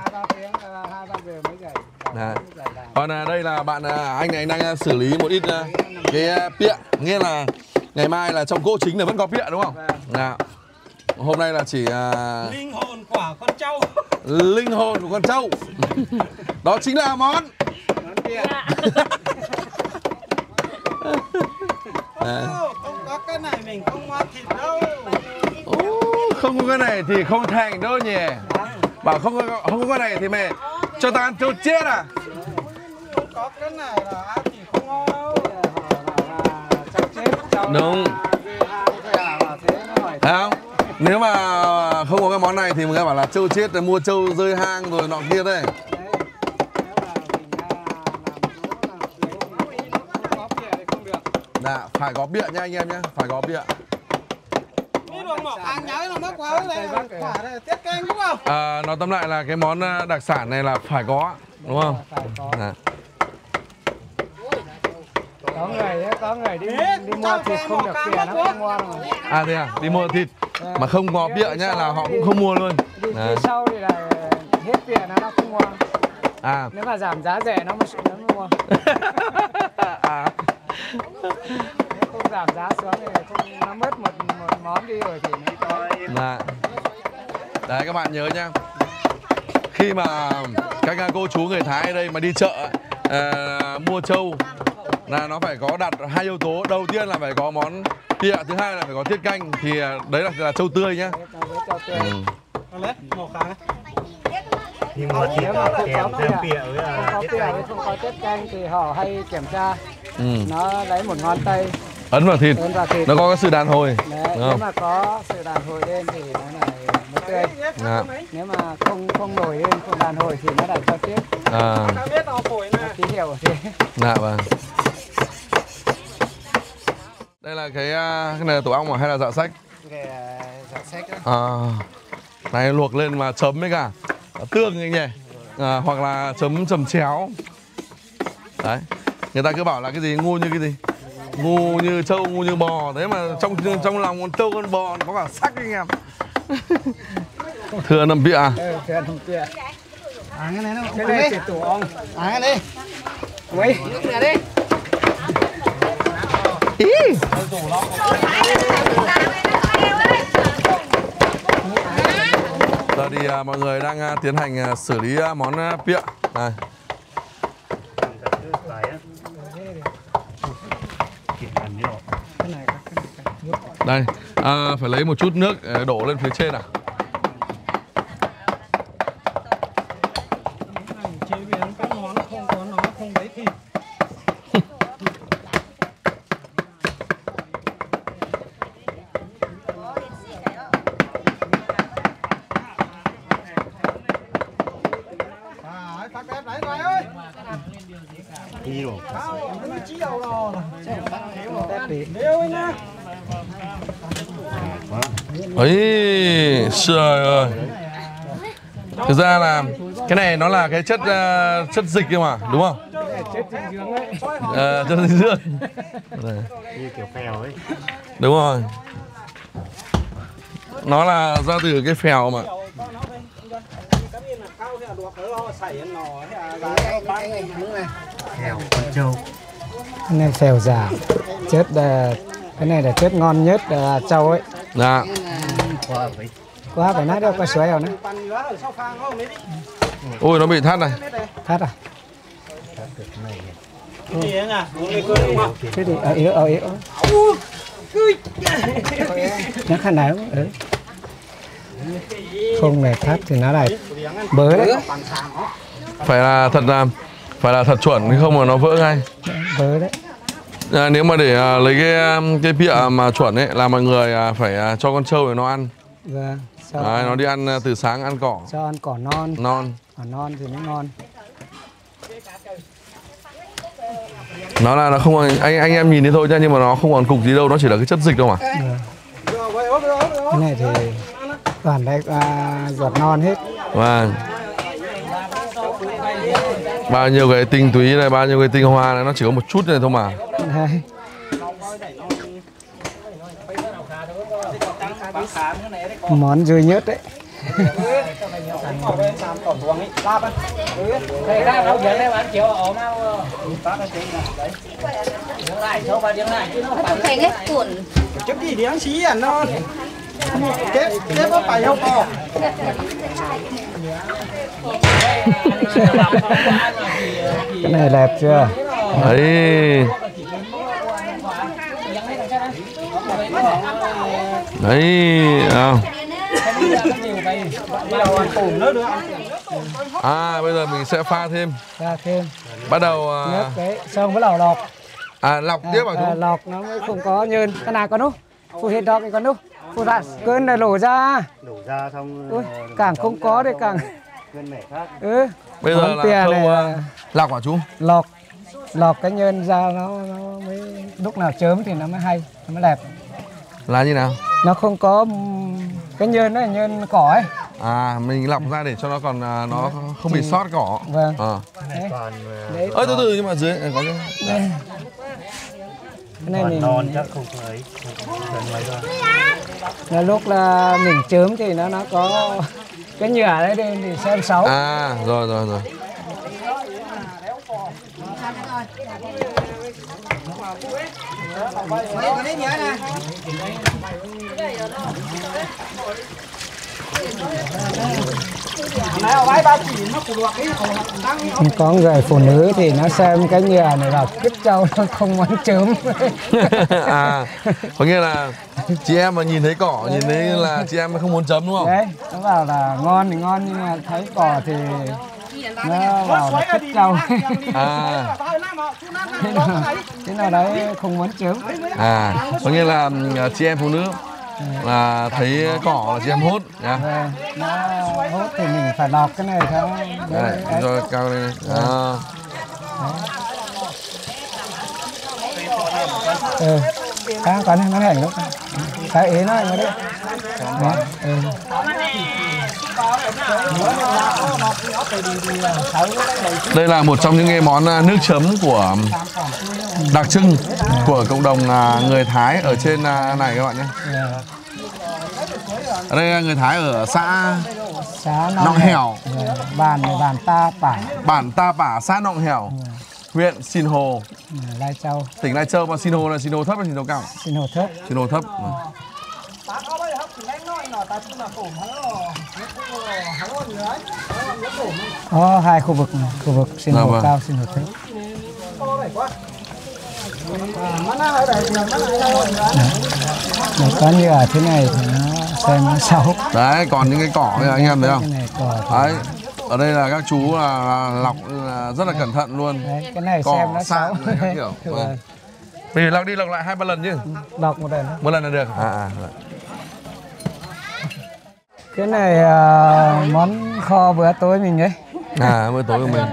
C: Dậy. Làm.
A: Còn à, đây là bạn à, anh này đang à, xử lý một ít à, cái à, pịa. Nghĩa là ngày mai là trong cỗ chính là vẫn có pịa đúng không? Dạ Hôm nay là chỉ à,
D: Linh hồn quả con trâu.
A: linh hồn của con trâu Đó chính là món à. [laughs]
D: Không có cái này mình không ngon thịt đâu.
A: Ồ, không có cái này thì không thành đâu nhỉ Bảo không có, không có cái này thì mày cho tao ăn trâu chết à
D: Không có cái này là ăn thì không ngon đâu.
C: Cháu chết cháu
A: Đúng.
C: à
A: không? Nếu mà không có cái món này thì người ta bảo là trâu chết rồi mua trâu rơi hang rồi nọ kia đấy Dạ, phải có bịa nha anh em nhé Phải có bịa à, Nói tóm lại là cái món à, đặc sản này là phải có Đúng không?
C: phải có
A: À
C: có người ấy, có người đi đi mua thịt không được
D: mất
C: nó không ngon mà
A: À thế à, đi mua thịt Mà không có bịa nhá là họ cũng không mua luôn.
C: đi
A: Đấy.
C: phía sau thì là hết bịa nó nó không ngon.
A: À,
C: nếu mà giảm giá rẻ nó mới nó mới ngon. [laughs]
A: À.
C: nếu không giảm giá xuống thì không nó mất một một món đi rồi thì nó có.
A: Dạ. Đấy các bạn nhớ nhá. Khi mà các cô chú người Thái ở đây mà đi chợ à, mua trâu là nó phải có đặt hai yếu tố. Đầu tiên là phải có món bịa thứ hai là phải có tiết canh. Thì à, đấy là, là trâu tươi nhá.
C: Nó với cho tươi
A: ừ.
B: Nhưng mà
C: mà không
B: kèm
C: có
B: thêm pịa với là
C: có
B: tiết
C: bịa
B: canh
C: không có tiết canh thì họ hay kiểm tra.
A: Ừ.
C: nó lấy một ngón tay.
A: Ấn vào thịt.
C: Ấn vào thịt.
A: Nó có cái sự đàn hồi
C: Đấy, nếu
A: không?
C: mà có sự đàn hồi lên thì nó lại mới tươi.
A: Dạ.
C: nếu mà không không nổi lên không đàn hồi thì nó lại cho tiết
A: à,
D: nó
C: ký hiệu thì
A: dạ vâng đây là cái à, cái này là tổ ong à hay là dạ sách?
C: Giặt sách á.
A: à, này luộc lên mà chấm với cả tương anh nhỉ? À, hoặc là chấm chấm chéo. Đấy người ta cứ bảo là cái gì ngu như cái gì? Ngu như trâu ngu như bò. Thế mà trong trong lòng con trâu con bò có cả sắc anh em. Thừa nằm bịa à
C: không bịa
D: À cái này nó
C: cái này tổ ong.
D: À cái này.
C: Ui,
A: Ý. Giờ thì à, mọi người đang à, tiến hành à, xử lý à, món à, pịa này.
C: Này.
A: Đây, à, phải lấy một chút nước à, đổ lên phía trên à. Trời ơi. Thực ra là cái này nó là cái chất ờ, chất dịch cơ mà đúng không? Ờ, chất dinh dưỡng. Đây.
B: như kiểu phèo ấy
A: đúng rồi. Nó là ra từ cái phèo mà.
B: Phèo con trâu.
C: Cái này phèo già. Chết là cái này là chết ngon nhất là trâu ấy.
A: Dạ
C: quá phải nói đâu có xoáy nào nữa
A: ôi nó bị thắt này.
C: Thắt à? Thế thì ở yếu ở yếu nó khăn nào ừ. không này thắt thì nó lại bớ đấy.
A: Phải là thật là phải là thật chuẩn không mà nó vỡ ngay.
C: Bớ đấy.
A: À, nếu mà để à, lấy cái um, cái bịa mà chuẩn ấy là mọi người à, phải à, cho con trâu để nó ăn
C: vâng cho,
A: Đấy, nó đi ăn à, từ sáng ăn cỏ.
C: Cho ăn cỏ non?
A: Non.
C: Cỏ non thì nó ngon.
A: Nó là nó không còn anh anh em nhìn thấy thôi nha nhưng mà nó không còn cục gì đâu nó chỉ là cái chất dịch đâu mà.
C: Cái này thì toàn đây à, ruột non hết.
A: Và bao nhiêu cái tinh túy này bao nhiêu cái tinh hoa này nó chỉ có một chút này thôi mà.
C: Đây. Món duy nhất đấy.
E: Cuộn
D: gì ăn xí à nó Kết kết nó phải không có
C: cái này đẹp chưa?
A: Đấy đấy à. à bây giờ mình sẽ pha thêm.
C: Ra thêm.
A: Bắt đầu
C: nước
A: à,
C: đấy xong với lẩu lọc.
A: À lọc tiếp vào
C: à,
A: chú
C: lọc nó mới không có nhơn cái này con nút phụ hiện đó cái con nút phụ ra cơn này đổ ra.
B: Đổ ra xong
C: Ui,
B: ờ,
C: càng không có thì càng
B: cơn mẻ khác.
C: Ừ.
A: Bây giờ là khâu à, lọc hả chú.
C: lọc. Lọc cái nhơn ra nó nó mới lúc nào chớm thì nó mới hay nó mới đẹp
A: là như nào
C: nó không có cái nhơn nó là nhơn cỏ ấy.
A: À mình lọc ra để cho nó còn à, nó không bị sót cỏ.
C: Vâng.
A: À.
C: đấy,
B: ờ,
C: đấy.
A: Ơi từ từ nhưng mà dưới này có cái
C: đây. cái này mình
B: non chắc không có ấy. Không gần mấy thôi
C: là lúc là mình chớm thì nó nó có cái nhựa đấy đây thì xem xấu.
A: À rồi rồi rồi
C: có người phụ nữ thì nó xem cái nhựa này vào cứt trâu nó không muốn chớm [laughs]
A: à có nghĩa là chị em mà nhìn thấy cỏ nhìn thấy là chị em không muốn chấm đúng không?
C: Đấy nó bảo là ngon thì ngon nhưng mà thấy cỏ thì nó vào là
A: à.
C: thế nào đấy không muốn chớm
A: à có nghĩa là ừm, chị em phụ nữ là thấy cỏ là chị em hút nhá.
C: Vâng, nó hút thì mình phải lọc cái này thôi.
A: Đấy,
C: Đấy,
A: rồi. cao lên. À,
C: ừ. Cá này nó hành lúc. Cái ý nó mà đấy. Đấy, ừ.
A: Đây là một trong những cái món à, nước chấm của đặc trưng của cộng đồng à, người Thái ở trên à, này các bạn nhé. Ở đây là người Thái ở xã Nọng Hẻo.
C: Này bàn ta bả
A: bản Ta Pả xã Nọng Hẻo huyện Sinh Hồ.
C: Lai châu.
A: Tỉnh Lai Châu mà Sinh Hồ là Sinh Hồ thấp hay Sinh Hồ cao?
C: Xin hồ thớt
A: Sinh Hồ thấp
C: có hai khu vực này. khu vực xin
A: Dạ
C: hồ
A: vâng.
C: cao xin hồ thớt Đấy, có như ở thế này thì nó xem nó xấu.
A: Đấy còn những cái cỏ này anh em thấy không? Đấy ở đây là các chú là, lọc là rất là cẩn thận luôn.
C: Đấy, cái này
A: Cỏ,
C: xem nó xấu.
A: này các kiểu. [laughs] Mình lọc đi lọc lại hai ba lần chứ?
C: Đọc một lần.
A: Một lần là được. À, à.
C: Cái này à, món kho bữa tối mình ấy.
A: À bữa tối của mình.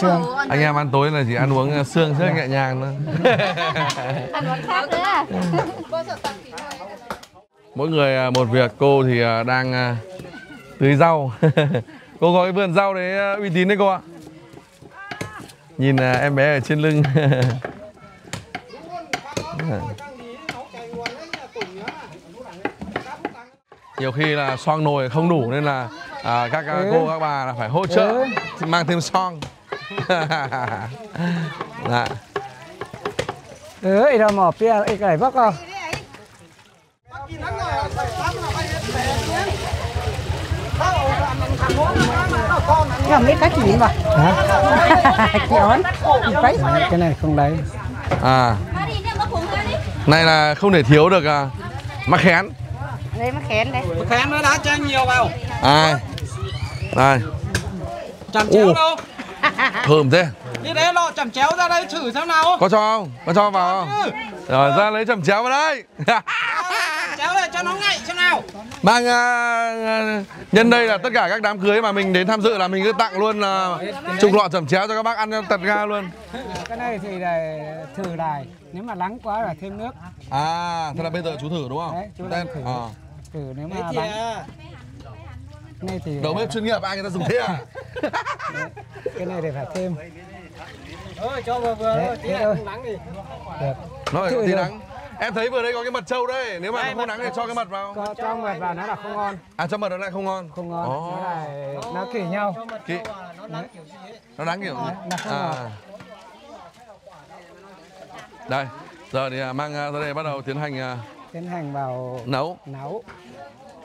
C: Xương
A: anh em ăn tối là chỉ ăn uống uh, xương rất nhẹ nhàng thôi. [laughs]
E: Ăn món khác nữa. À?
A: mỗi người uh, một việc cô thì uh, đang uh, tưới rau. [laughs] Cô có cái vườn rau đấy uh, uy tín đấy cô ạ. Nhìn uh, em bé ở trên lưng [laughs] nhiều khi là xoong nồi không đủ nên là à, các uh, cô các bà là phải hỗ trợ mang thêm xoong [laughs] dạ.
C: ừ ý đâu mỏ pia cái bác không?
F: Nhầm mấy cái chuyện mà Chị ổn Cái
C: cái này không lấy.
A: À. Này là không thể thiếu được à, mắc khén
F: Đây mà khen đây.
D: Khén nó đá chanh nhiều vào.
A: Ai? Đây
D: Chằm chéo
A: Ồ.
D: đâu? [laughs]
A: Thơm thế.
D: Đi đấy lọ chằm chéo ra đây thử xem nào.
A: Có cho không? Có cho vào không? Rồi ra lấy chầm chéo vào đây.
D: Chéo này cho nó ngậy xem nào.
A: Mang à, nhân đây là tất cả các đám cưới mà mình đến tham dự là mình cứ tặng luôn là chục lọ chầm chéo cho các bác ăn cho tật ga luôn.
C: Cái này thì là thử đài nếu mà lắng quá là thêm nước.
A: À thế là bây giờ chú thử đúng không?
C: Đấy, chú đang thử.
A: à.
C: thử nếu mà lắng. cái này thì
A: đầu bếp chuyên nghiệp ai người ta dùng thế à?
C: Cái này thì phải thêm.
D: Ôi cho vừa vừa
C: Đấy,
D: thôi tí này không nắng đi.
C: Được.
A: Nó
C: Thử
A: tí
C: rồi.
A: nắng. Em thấy vừa đây có cái mật trâu đấy nếu mà
D: Đây,
A: nó không nắng thì cho cái mật vào.
C: Có cho mật vào nó là không ngon.
A: À cho mật nó lại không ngon.
C: Không ngon.
A: Ồ.
C: nó là nó kỳ nhau.
A: Kỵ. nó đáng kiểu gì
C: nó không
A: à.
C: ngon.
A: Đây giờ thì à, mang à, ra đây bắt đầu tiến hành à,
C: tiến hành vào
A: nấu.
C: Nấu.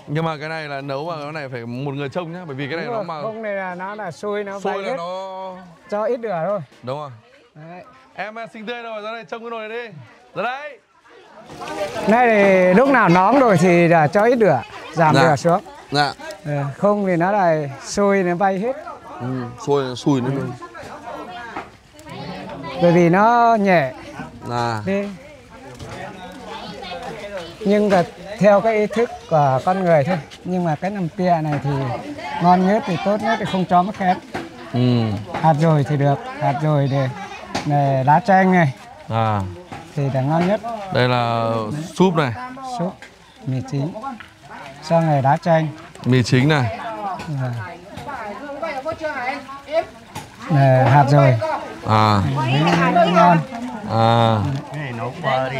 A: Nhưng mà cái này là nấu mà cái này phải một người trông nhá bởi vì cái này
C: Đúng
A: nó
C: rồi,
A: mà
C: không này là nó là sôi nó
A: sôi
C: bay
A: là
C: hết.
A: nó
C: cho ít lửa thôi.
A: Đúng không
C: Đấy.
A: em xinh tươi rồi ra đây trông cái nồi này đi. Ra đây.
C: Này thì lúc nào nóng rồi thì là cho ít lửa giảm
A: Dạ.
C: lửa xuống.
A: Dạ.
C: Ờ, không thì nó là sôi nó bay hết.
A: Ừ, sôi sùi lên luôn.
C: Bởi vì nó nhẹ
A: à.
C: Đi nhưng mà theo cái ý thức của con người thôi nhưng mà cái nằm pia này thì ngon nhất thì tốt nhất thì không cho mất khét
A: ừ.
C: Hạt rồi thì được hạt rồi để, để lá chanh này.
A: À.
C: Thì là ngon nhất.
A: Đây là súp này.
C: Súp mì chính. Xong rồi lá chanh.
A: Mì chính này.
C: Ờ. Này, hạt rồi
A: à.
C: Đấy, ngon
A: à.
B: Cái này nấu qua đi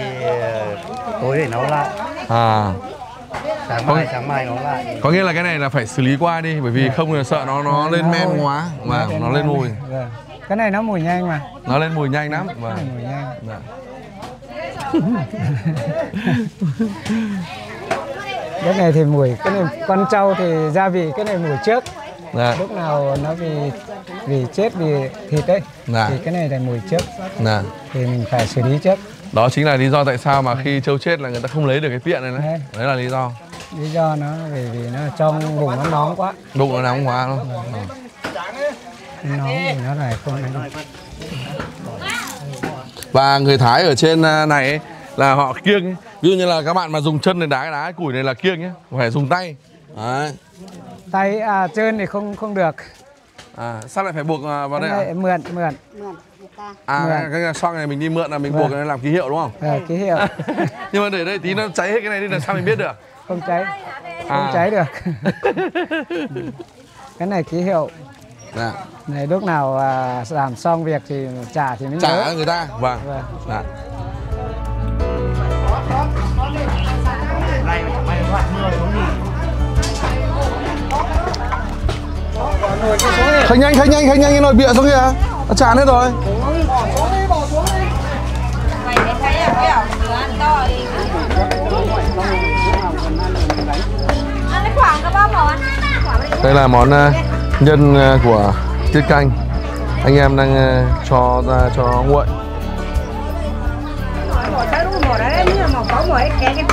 B: tối để nấu lại.
A: À.
B: Sáng
A: Có-
B: mai sáng mai nấu lại.
A: có nghĩa là cái này là phải xử lý qua đi bởi vì không là sợ nó nó lên men
C: hôi.
A: quá. Và nó lên mùi.
C: Vâng. cái này nó mùi nhanh mà.
A: Nó lên mùi nhanh lắm.
C: Này mùi nhanh. Cái này thì mùi cái này con trâu thì gia vị cái này mùi trước
A: dạ
C: lúc nào nó vì vì chết vì thịt đấy
A: Dạ.
C: thì cái này là mùi trước
A: dạ.
C: thì mình phải xử lý trước
A: đó chính là lý do tại sao mà khi trâu chết là người ta không lấy được cái piện này đấy
C: Đấy.
A: là lý do
C: lý do nó vì vì nó trong vùng nó nóng quá
A: bụng nó nóng quá luôn
C: nó nóng thì nó lại không được.
A: và người thái ở trên à, này ấy, là họ kiêng ấy. ví dụ như là các bạn mà dùng chân để đá cái đá cái củi này là kiêng nhé phải dùng tay đấy
C: tay à trơn thì không không được.
A: À sao lại phải buộc à, vào
C: cái
A: đây
C: này
A: à,
C: mượn mượn.
A: À
C: Vâng.
A: cái, cái xoong này mình đi mượn là mình
C: Vâng.
A: buộc để làm ký hiệu đúng không?
C: Ờ, ký hiệu. [laughs]
A: Nhưng mà để đây tí nó cháy hết cái này đi làm sao mình biết được?
C: Không cháy. Không
A: À.
C: cháy được. [laughs] Cái này ký hiệu.
A: Dạ.
C: này lúc nào à, làm xong việc thì trả thì mới
A: trả
C: nhớ.
A: người ta. Vâng.
C: Vâng.
A: dạ.
B: nay mà chẳng may nó mưa
A: khánh nhanh khánh nhanh khánh nhanh cái nồi bịa xuống kìa. Nó tràn hết rồi. Đây là món à, nhân à, của tiết canh. Anh em đang à, cho ra cho nguội.
F: cái cái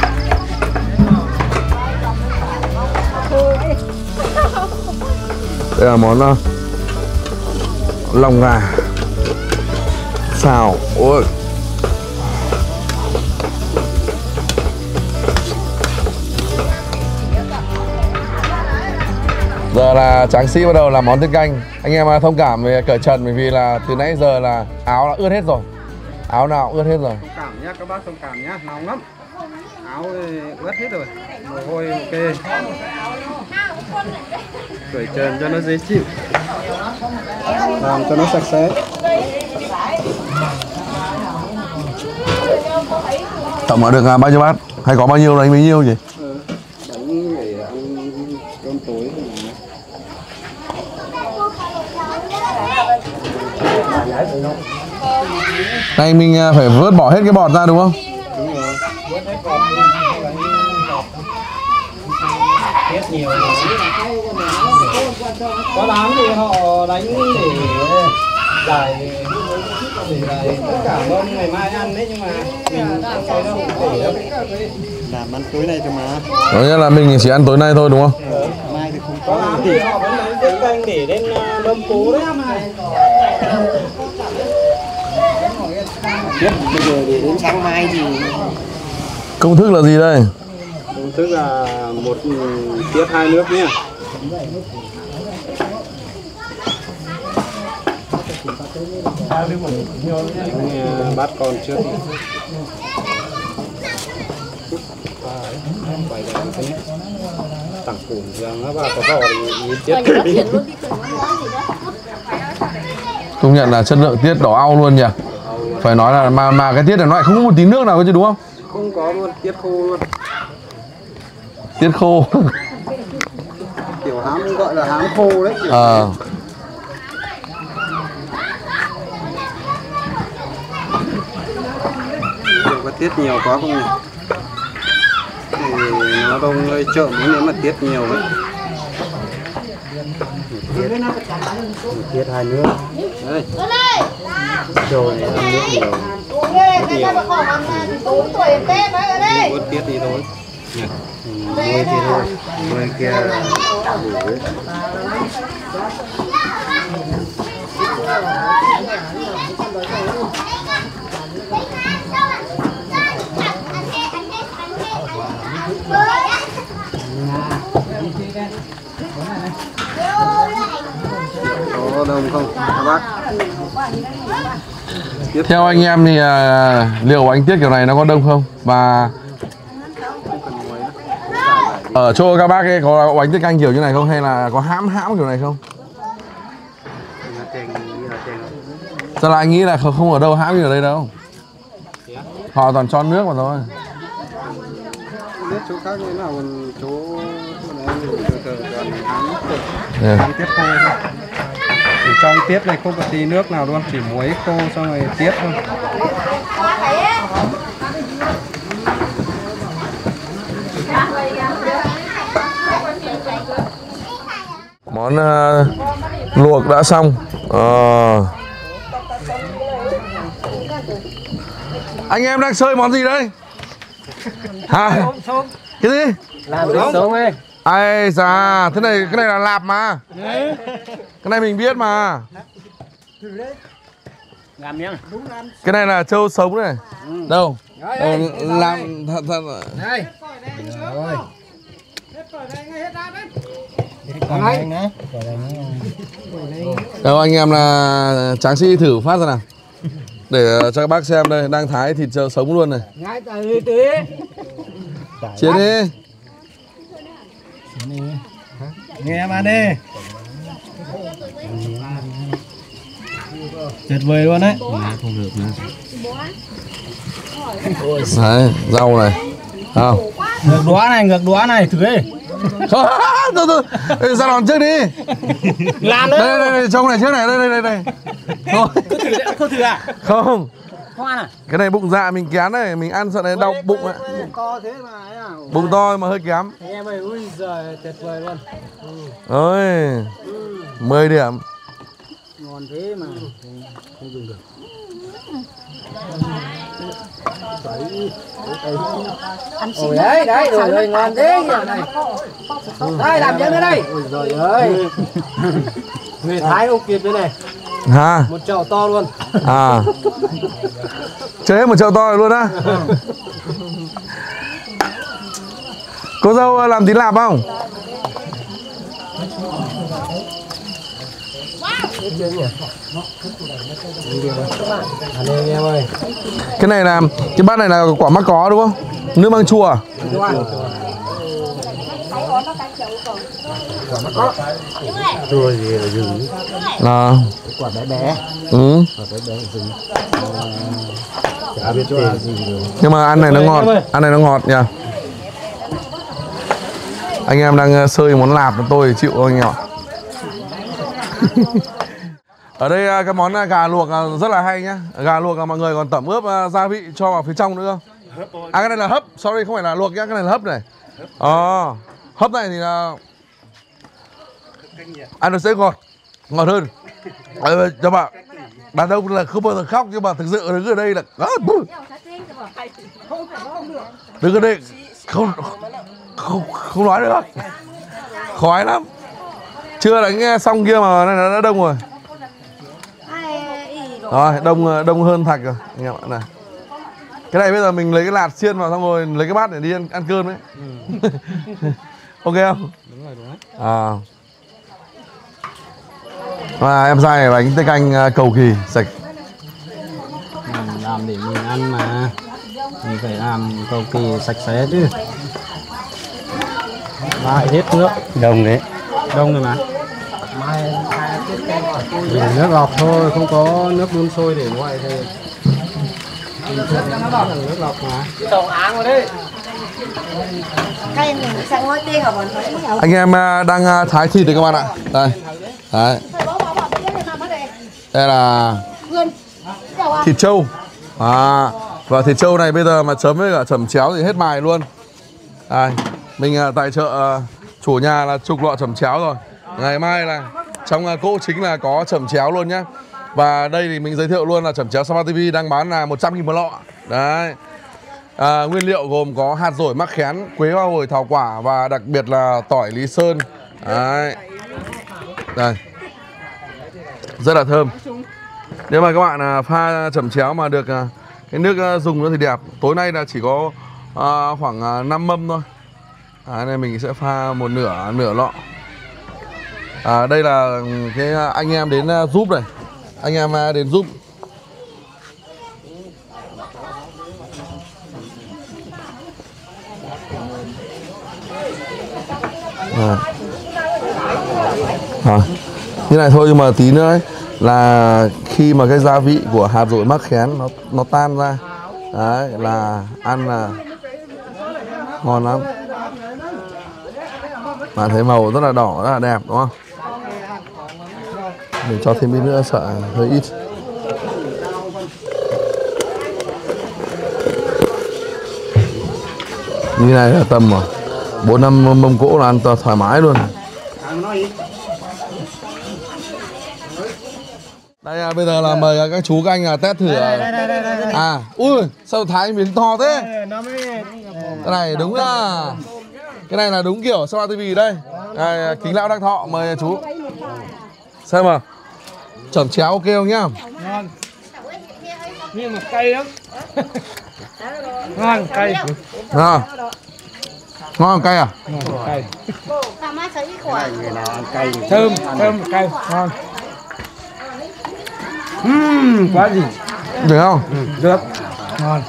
A: đây là món uh, lòng gà. Xào. Ôi. Giờ là tráng sĩ bắt đầu làm món tiết canh. Anh em ờ, thông cảm về cởi trần bởi vì là từ nãy giờ là áo đã ướt hết rồi. Áo nào cũng ướt hết rồi.
D: Thông cảm nhá các bác thông cảm nhá. Nóng lắm áo ướt hết rồi mồ hôi, ok cởi trần cho nó dễ chịu làm cho nó sạch sẽ
A: Tổng là được à, bao nhiêu bát? Hay có bao nhiêu là anh bấy nhiêu gì?
D: để ăn cơm tối
A: Này mình à, phải vớt bỏ hết cái bọt ra đúng không?
D: Có đám thì họ đánh để giải để giải tất cả mâm ngày mai ăn đấy nhưng mà mình không thấy đâu để đâu làm ăn tối nay cho má
A: Có nghĩa là mình chỉ ăn tối nay thôi đúng không?
D: mai thì không có bán thì họ vẫn lấy cái canh để lên ờ, cố đấy Biết bây giờ để đến sáng mai thì
A: Công thức là gì đây?
D: công thức là một tiết hai nước nhé. Anh, bát con trước Tặng củ rằng nó vào có vỏ thì tiết? Đi
A: Công nhận là chất lượng tiết đỏ au luôn nhỉ. Phải nói là mà mà cái tiết này nó lại không có một tí nước nào cơ chứ đúng không?
D: Không có luôn, tiết khô luôn.
A: Tiết khô.
D: Kiểu hám gọi là hám khô đấy kiểu
A: Ờ.
D: Kiểu có tiết nhiều quá không nhỉ? Thì nó đông hơi trộm nếu mà tiết nhiều ấy tiết hai nước. Đây rồi này ăn nước nhiều. Bớt tiết đi thôi. Ừ, nuôi kia thôi. Nuôi kia đủ có đông không các bác
A: Theo anh em thì à, liệu bánh tiết kiểu này nó có đông không? Và ở chỗ các bác ấy có bánh tiết canh kiểu như này không? Hay là có hãm hãm kiểu này không? Sao lại nghĩ là không, ở đâu hãm như ở đây đâu Họ toàn cho nước mà thôi
D: biết chỗ khác như thế nào còn chỗ này thì từ từ toàn hám tiết thôi ở trong tiết này không có tí nước nào luôn chỉ muối khô xong rồi tiết thôi
A: Món à, luộc đã xong Ờ. Anh em đang chơi món gì đây? Hả? Cái gì?
D: làm sống ấy
A: Ai da, thế này cái này là lạp mà. Cái này mình biết mà.
B: làm
A: Cái này là trâu sống này. Đâu? Ờ, làm thật thật. Đâu anh em là tráng sĩ thử phát ra nào. Để cho các bác xem đây, đang thái thịt trâu sống luôn này. Chiến đi.
C: Nghe mà đi tuyệt vời luôn đấy
A: Đấy, rau này. Không.
C: ngược đóa này ngược đóa này thử đi
A: Không, từ. Ê, Ra đòn trước đi.
C: làm
A: Đây đây đây, trông này trước này, đây đây đây đây. Thôi.
C: không thử à
A: Không.
C: Khoan à
A: Cái này bụng dạ mình kén này, mình ăn sợ này đau bụng ạ.
D: to thế mà ấy à
A: Bụng to mà hơi kém.
C: anh em ơi ui giời tuyệt vời luôn
A: Ôi. 10 điểm.
C: ngon thế mà Ôi đấy, đấy, rồi, rồi, ngon thế này Đây, làm cho nữa đây Ôi giời ơi [laughs] Người Thái không kịp thế này
A: Hả?
C: Một chậu to luôn
A: À. Chơi hết một chậu to luôn á. [laughs] Cô dâu làm tí lạp không?
C: anh em em ơi
A: cái này là cái bát này là quả mắc có đúng không? Nước măng chua à?
C: chua gì là dừng
A: À,
C: quả bé bé
A: ừ.
C: chả biết gì
A: Nhưng mà ăn này nó ngọt, ăn này nó ngọt nha. Anh em đang ờ, sơi món lạp tôi chịu không anh em ạ. [laughs] Ở đây ờ, cái món ờ, gà luộc ờ, rất là hay nhá. Gà luộc là mọi người còn tẩm ướp ờ, gia vị cho vào phía trong nữa cơ. À cái này là hấp, sorry không phải là luộc nhá, cái này là hấp này. Ờ, hấp này thì là ăn nó sẽ ngọt, ngọt hơn. Ờ, cho bạn. Đàn ông là không bao giờ khóc nhưng mà thực sự đứng ở đây là à, bú. đứng ở đây không không không nói được. Khói lắm. Chưa đánh nghe xong kia mà này nó đã đông rồi rồi đông đông hơn thạch rồi anh em ạ này. Cái này bây giờ mình lấy cái lạt xiên vào xong rồi lấy cái bát để đi ăn, ăn cơm đấy [laughs] ok không?
D: Đúng rồi đúng đấy
A: à. À, em dai này bánh tây canh à, cầu kỳ sạch.
D: Mình làm để mình ăn mà. Mình phải làm cầu kỳ sạch sẽ chứ. Lại hết nước.
B: Đông đấy.
D: Đông rồi mà.
C: Mai
D: Chỉ nước lọc thôi không có nước đun sôi để nguội thì thường nước lọc mà
A: anh em à, đang à, thái thịt đấy các bạn ạ. Đây đấy. Đây là thịt trâu. À và thịt trâu này bây giờ mà chấm với cả chẩm chéo thì hết mài luôn. Đây mình à, tại chợ chủ nhà là chục lọ chẩm chéo rồi. Ngày mai là trong à, cỗ chính là có chẩm chéo luôn nhá và đây thì mình giới thiệu luôn là chẩm chéo Sapa TV đang bán là 100 nghìn một lọ đấy À, nguyên liệu gồm có hạt dổi mắc khén, quế hoa hồi thảo quả và đặc biệt là tỏi lý sơn. Đấy. Đây. Rất là thơm. Nếu mà các bạn à, pha chẩm chéo mà được à, cái nước dùng nó thì đẹp. Tối nay là chỉ có à, khoảng 5 mâm thôi. À, nên mình sẽ pha một nửa nửa lọ. À, đây là cái anh em đến à, giúp này. Anh em à, đến giúp À. À. Như này thôi nhưng mà tí nữa ấy, là khi mà cái gia vị của hạt dổi mắc khén nó nó tan ra đấy là ăn là ngon lắm bạn thấy màu rất là đỏ rất là đẹp đúng không mình cho thêm ít nữa sợ hơi ít. Như này là tầm rồi bốn năm mâm cỗ là ăn thoải mái luôn. Đây à, bây giờ là mời các chú các anh à, test thử à, à ui sao thái miếng to thế? Cái này đúng là cái này là đúng kiểu Sapa TV đây. Đây, à, kính lão đắc thọ mời chú. Xem mà chẩm chéo ok không nhá?
C: Nhưng mà cay lắm. [laughs] Ngon cay.
A: À, ngon cay. À
B: nào ăn cay.
C: Thơm thơm cay. Ngon. Ừm, quá gì.
A: Được không?
C: Được. Ngon.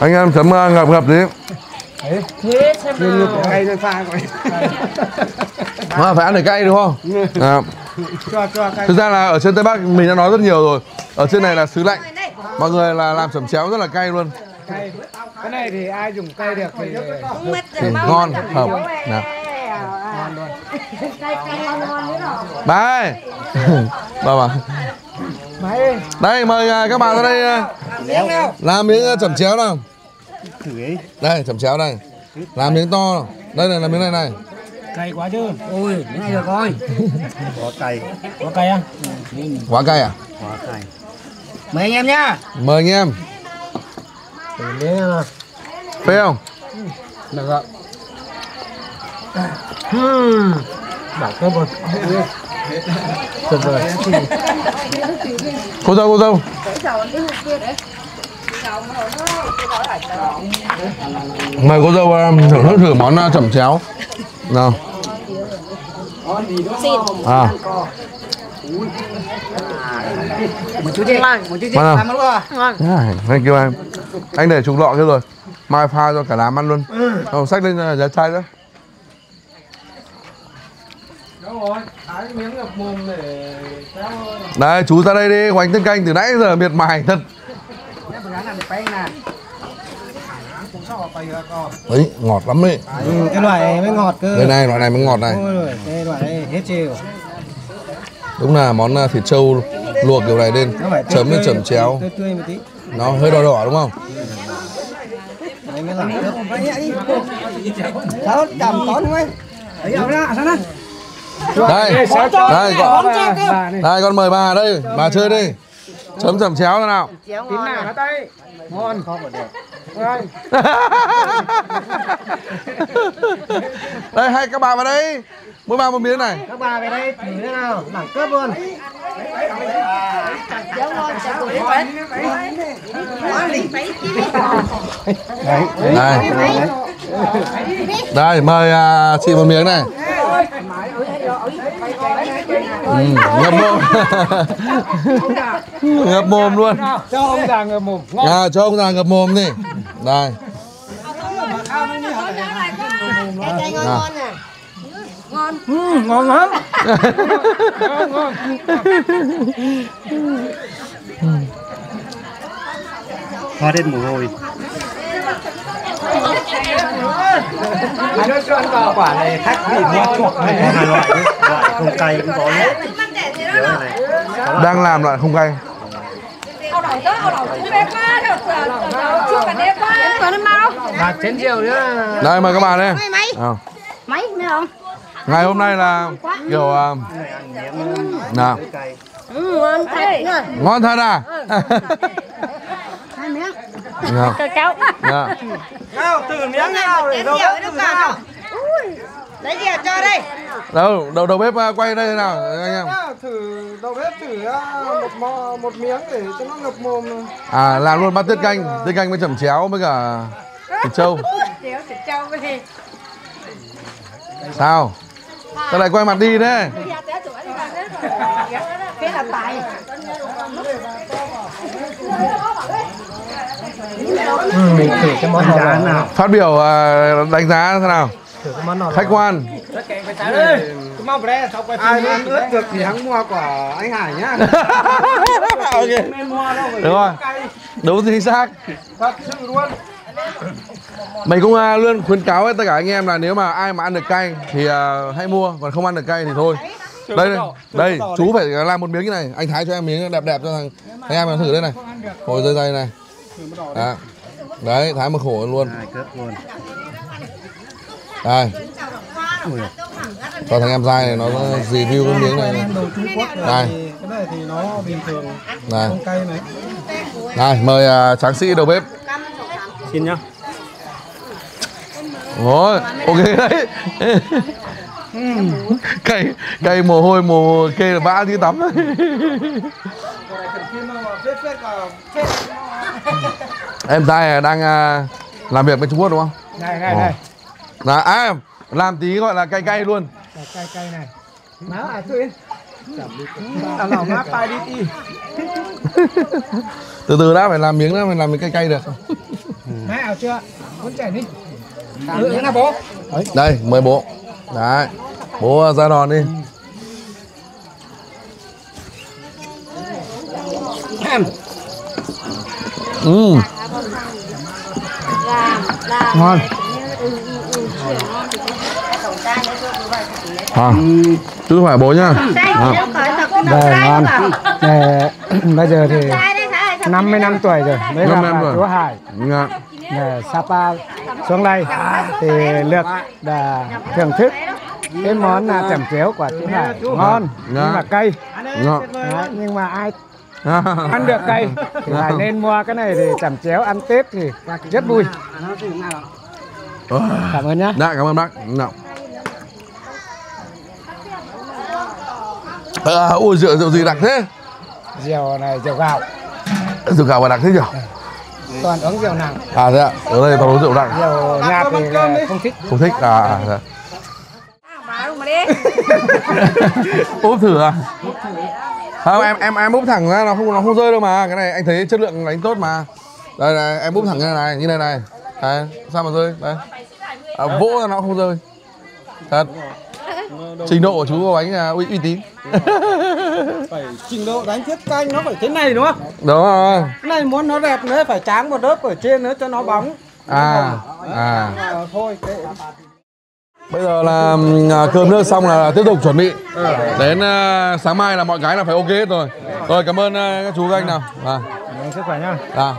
A: Anh em chấm uh, ngập ngập đi
C: nhưng như cay nó pha vậy
A: à, phải ăn để cay đúng không? À, thực ra là ở trên tây bắc mình đã nói rất nhiều rồi. Ở trên này là xứ lạnh. Mọi người là làm chẩm chéo rất là cay luôn.
C: Cay. Cái này thì ai dùng cay được thì
A: thì ngon. hợp nào.
E: Rồi.
A: bà bà đây. Mời à, các bạn ra đây à, làm miếng à, chẩm chéo nào. Đây chẩm chéo này làm miếng to nào. đây này là miếng này này
C: cay quá chứ. Ui cái này được rồi. [laughs]
B: Có cay.
C: Có cay không
A: quá cay à?
B: Quá cay.
C: Mời anh em nhá
A: mời anh em. Phê không?
C: Được rồi. Hmm. Bảo cơ bột. Tuyệt vời.
A: Cô dâu cô dâu. Mời cô dâu thưởng thức thử món à, chẩm chéo nào. À.
C: Một chút đi một chút đi làm luôn à
A: thank you em Anh để chục lọ kia rồi. Mai pha cho cả đám ăn luôn. Không, xách lên uh, giá chai nữa.
D: Đúng rồi, thái miếng ngập mồm để kéo
A: Đây, chú ra đây đi, hoành tiết canh từ nãy giờ miệt mài thật đấy ngọt lắm đấy
C: cái loại này mới ngọt cơ.
A: Đây này loại này mới ngọt này.
C: Cái loại này hết chiều.
A: đúng là món à, thịt trâu luộc kiểu này lên chấm
C: với
A: chấm chéo. nó hơi đỏ đỏ đúng không?
C: Đấy
A: đây đây con, đây con mời bà đây bà chơi đi. Chấm chấm chéo thế nào.
C: Tím nào tay. Ngon. Không có được. [laughs]
A: Đây, hai các bà vào đây Mỗi bà một miếng này
C: các bà về đây thử thế nào đẳng cấp luôn
A: Đây Đây, mời à, chị một miếng này ừ, Ngập mồm Ngập mồm luôn
C: cho ông già người mồm
A: à, Cho ông già ngập mồm đi Đây
F: Cái ngon ngon nè.
C: ngon lắm
B: Hoa đến mồ hôi.
C: hai đứa cho ăn vào quả này khách bị mua chuột
B: Có hai loại đấy. Loại không cay cũng có nhé. Này này.
A: Đang làm loại không cay Đây mời các bạn đây
F: Mấy mấy?
A: à,
F: mấy không?
A: Ngày hôm nay là kiểu à, nào.
F: Ừ, ngon thật.
A: Ngon thật à
F: Hai miếng.
A: Nào.
F: Cơ kéo.
A: Dạ.
C: nào từ miếng nào để đâu nào.
F: Lấy gì cho đây?
A: Đâu, đầu đầu bếp à, quay đây thế nào anh em
D: thử đầu bếp thử à, một mò, một miếng để cho nó ngập mồm.
A: À làm luôn bát tiết canh Tiết canh với chẩm chéo với cả thịt trâu? Sao Sao lại quay mặt đi thế
F: Cái là tài.
C: mình thử cái món nào nào?
A: Phát biểu à, đánh giá thế nào?
C: Thử cái món nào
A: Khách quan.
D: Ai ăn ướt được thì hắn mua của anh Hải nhá. [laughs]
A: ok. Đúng rồi. đúng chính xác.
D: Thật sự luôn.
A: Mình cũng uh, luôn khuyến cáo với tất cả anh em là nếu mà ai mà ăn được cay thì à, hãy mua còn không ăn được cay thì thôi. Đây đây, đây chú phải làm một miếng như này anh thái cho em miếng đẹp đẹp cho thằng anh em làm thử đây này. ngồi dây dây này. Đó. đấy. Thái một khổ luôn.
B: Hai cướp luôn.
A: đây. Cho thằng em dai này nó review cái miếng này này. Đây.
D: thì cái này thì nó bình thường
A: này,
D: không cay này.
A: này mời à, tráng sĩ đầu bếp
B: Xin nhá.
A: Rồi, ok đấy. cây cây mồ hôi mồ kê là vã đi tắm. Em trai đang à, làm việc bên Trung Quốc đúng không?
C: này này này
A: Là à, làm tí gọi là cay cay luôn.
C: cay cay này máu à tôi là lòng mát tay đi đi
A: Từ từ đã phải làm miếng đã phải làm miếng cay cay được.
C: Hai ảo chưa muốn chảy đi ừ, ừ, nào bố
A: Đây, mời bố. Đấy. Bố ra đòn đi. Ừ.
C: ngon
A: À, chứ không phải bố nhá.
F: Đây,
A: À.
C: Đây, ngon. Nè, bây giờ thì 50 năm tuổi rồi. Mới gặp
A: 50 năm
C: là
A: tuổi.
C: chú Hải.
A: Dạ.
C: Nè, Sapa xuống đây. Thì lượt là thưởng thức cái món là chẩm chéo của chú Hải. Ngon nhưng mà cay.
A: Dạ.
C: Nhưng mà ai ăn được cay thì phải nên mua cái này thì chẩm chéo ăn Tết thì rất vui. Cảm ơn nhá.
A: Dạ, cảm ơn bác. Dạ. À, ui rượu rượu gì đặc thế?
C: rượu này rượu gạo
A: Rượu gạo mà đặc thế nhỉ?
C: toàn uống rượu nặng.
A: À thế ạ, ở đây toàn uống rượu đặc.
C: rượu nhạt thì không thích.
A: Không thích à, à dạ.
F: Bà luôn mà đi. thế
A: úp thử à? Không em em em úp thẳng ra nó không nó không rơi đâu mà. Cái này anh thấy chất lượng đánh tốt mà. Đây này em úp thẳng như này này như này này. Đấy sao mà rơi? Đấy à, vỗ ra nó không rơi. Thật trình độ của chú có bánh là uy, uy tín. [laughs]
D: Phải trình độ đánh tiết canh nó phải thế này đúng không?
A: Đúng rồi.
D: Cái này muốn nó đẹp nữa phải tráng một lớp ở trên nữa cho nó bóng.
A: À à.
D: À, thôi
A: bây giờ là à, cơm nước xong là tiếp tục chuẩn bị. Đến à, sáng mai là mọi cái là phải ok hết rồi. Rồi cảm ơn à, các chú các anh nào. À,
C: sức khỏe nhá.
A: À.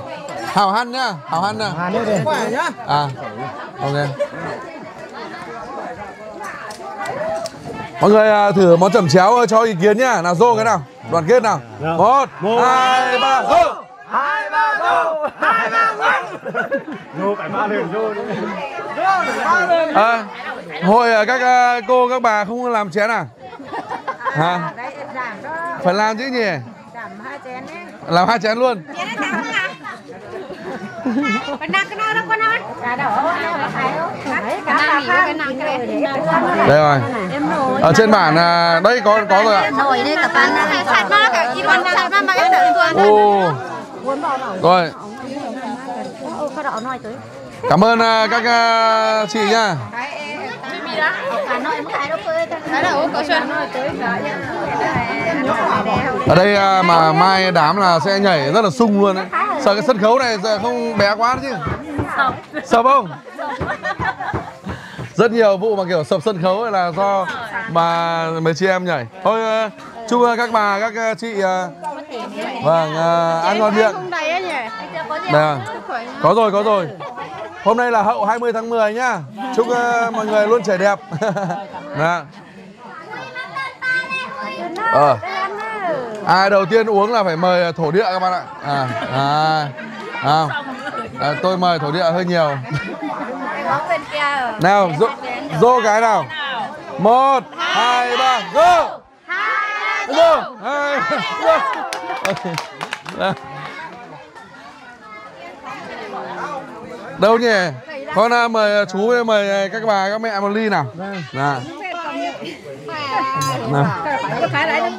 A: hảo hăn nhá hảo hăn nhá
C: đi
D: khỏe nhá
A: À, ok. Mọi người à, thử món chẩm chéo ờ, cho ý kiến nhá. Nào rô cái nào. Đoàn kết nào. Một, hai, ba, rô. À, hồi à, các cô các bà không làm chén à? Hả?
F: đó
A: Phải làm chứ nhỉ?
F: giảm hai chén đấy
A: Làm hai chén luôn. Đây rồi. Ở trên bản à, đây có có rồi ạ. Ồ. Rồi, cảm ơn à, các à, chị
F: cả
A: Ở đây à, mà mai đám là sẽ nhảy rất là sung luôn đấy. Sợ cái sân khấu này giờ không bé quá chứ. Sợ không? Rất nhiều vụ mà kiểu sập sân khấu là do mà mấy chị em nhảy. Thôi à, chúc à, các bà các à, chị vâng ăn ngon miệng. Đây à. Có rồi, có rồi. Hôm nay là hậu 20 tháng 10 nhá. Chúc mọi người luôn trẻ đẹp. Đó. [laughs] Ờ. Ai đầu tiên uống là phải mời thổ địa các bạn ạ. À, à, à, à, tôi mời thổ địa hơi nhiều.
F: bóng bên kia rồi
A: Nào, dô, dô cái nào. Một, hai, ba, dô. Dô, hai. Nào. Đâu nhỉ? Con à, mời chú mời các bà các mẹ một ly nào. Nào. Nào.
F: phải lại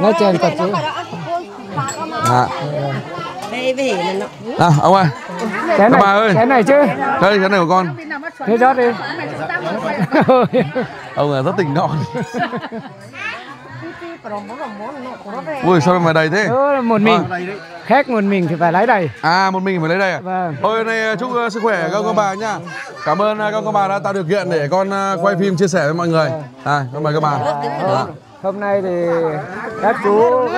F: nó
C: chuyện thật chứ
A: À.
F: đây về hiện nó
A: À, ông ơi.
C: cái
A: Các bà
C: này
A: ơi.
C: cái này chứ
A: Đây, cái này của con.
C: thế rót đi [laughs]
A: Ông là rất tỉnh ngọn. Ui, sao mà đầy thế?
C: Là một mình khách một mình thì phải lấy đầy
A: À, một mình phải lấy đây à?
C: Vâng.
A: Thôi này chúc uh, sức khỏe các ông bà nhá. Cảm ơn uh, các ông bà đã tạo điều kiện để con uh, quay phim chia sẻ với mọi người. À, con mời các bà. À.
C: hôm nay thì các chú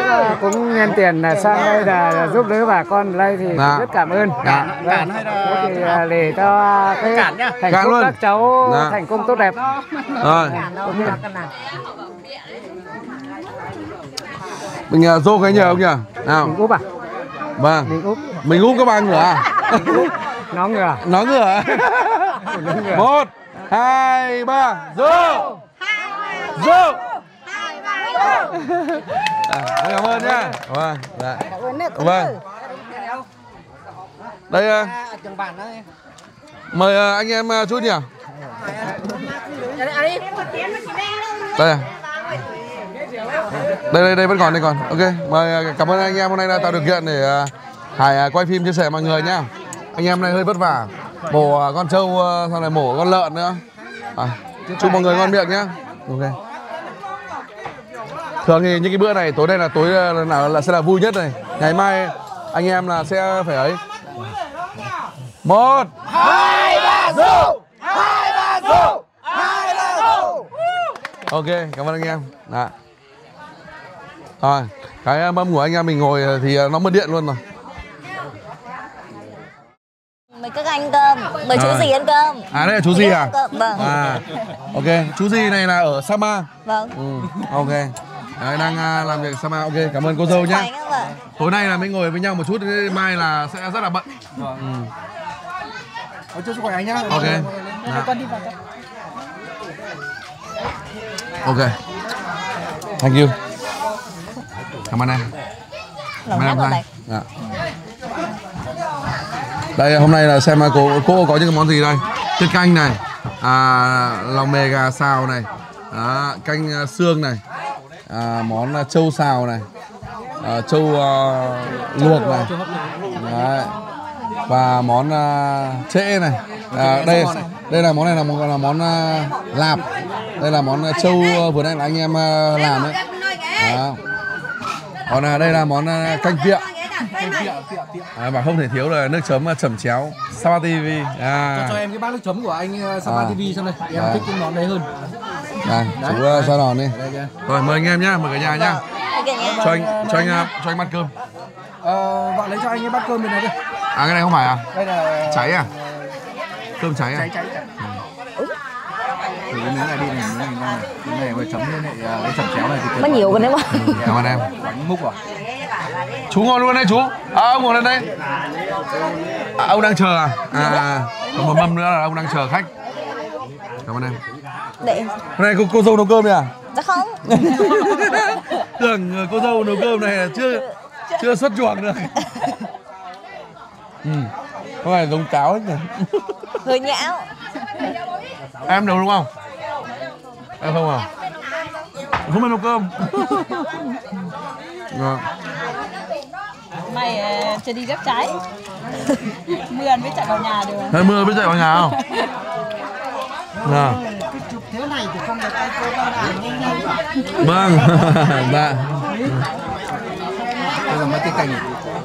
C: cũng nhân tiền là sang đây là giúp đỡ bà con đây thì
A: Dạ.
C: rất cảm ơn
A: Dạ.
C: Vâng. Thì à, để cho cái thành công các cháu
A: Dạ.
C: thành công tốt đẹp
A: Rồi. Mình uh, dô cái nhờ ông nhỉ? Nào.
C: mình úp à
A: Vâng.
C: mình úp
A: Mình úp các bà ngửa à?
C: nó ngừa
A: Nó ngửa à? Một, hai, ba, dô. Dô. À, cảm ơn nhá. Vâng. Dạ. Vâng. Đây ờ, mời ờ, anh em ờ, chút nhỉ? Đây à? Đây đây đây vẫn còn đây còn. Ok, mời cảm ơn anh em hôm nay đã tạo điều kiện để Hải quay phim chia sẻ mọi người nhá. Anh em này hơi vất vả. Mổ con trâu sau này mổ con lợn nữa. À, chúc mọi người ngon miệng nhá. Ok. Thường thì những cái bữa này tối nay là tối ờ, là, là sẽ là vui nhất này. Ngày mai anh em là sẽ phải ấy. Một, hai, ba, rượu, hai, ba, rượu, hai, ba, rượu. Ok, cảm ơn anh em. Dạ. Rồi, cái ờ, mâm của anh em mình ngồi ờ, thì nó mất điện luôn rồi.
G: Mời các anh cơm, mời chú
A: À.
G: gì ăn cơm.
A: À đây là chú gì à?
G: Cơm, Vâng,
A: À, ok. Chú gì này là ở Sama.
G: vâng.
A: Ừ, ok. Đấy, đang à, làm việc Sama. Ok, cảm ơn cô dâu nhá. Tối nay là mới ngồi với nhau một chút, mai là sẽ rất là bận. Ừ.
C: chúc sức khỏe anh nhá
A: Ok. Dạ. Ok. Thank you. Cảm ơn em. Cảm ơn em
G: vào.
A: Dạ. Đây hôm nay là xem là cô cô có những món gì đây? Tiết canh này, à, lòng mề gà xào này à, canh à, xương này à, món à, trâu xào này à, trâu à, luộc này Đấy. và món à, trễ này à, đây đây là món này là món là món à, lạp đây là món à, trâu à, vừa nãy là anh em à, làm đấy Đó. còn à, đây là món à, canh piệu à, và không thể thiếu là nước chấm à, chẩm chéo Sapa TV à.
C: cho em cái bát nước chấm của anh uh, Sapa
A: À.
C: TV xem đây em
A: À.
C: thích cái món đấy hơn
A: Đây, chú uh, ra đòn đi. Rồi mời anh em nhá, mời cả nhà nhá. Cho anh cho anh uh, cho anh bát cơm.
C: ờ, vợ lấy cho anh cái bát cơm bên này đây
A: À cái này không phải à?
C: đây là
A: Cháy à? Cơm cháy à?
C: cháy cháy Thử cái miếng này đi này, miếng này ngon này. Miếng này mà chấm lại à, cái chẩm chéo này thì
G: Mất nhiều cái đấy mà.
A: Cảm ơn em.
C: bánh múc à
A: Chú ngồi luôn đây chú. À ông ngồi lên đây. À, ông đang chờ à? À còn một mâm nữa là ông đang chờ khách. Cảm ơn em.
G: Để.
A: Hôm nay cô, cô dâu nấu cơm đi à?
G: Dạ không. [laughs]
A: Tưởng uh, cô dâu nấu cơm này là chưa chưa xuất chuồng được. Ừ. Không phải giống cáo ấy nhỉ?
G: Hơi nhão.
A: Em nấu đúng không? Em không à? Không biết nấu cơm. [laughs] Vâng.
E: Mày ờ, chưa đi gấp trái [laughs] Mươn mới chạy vào nhà được
A: mưa biết chạy vào nhà không? À. Vâng. dạ.
C: đây [laughs] [laughs] là mấy cái canh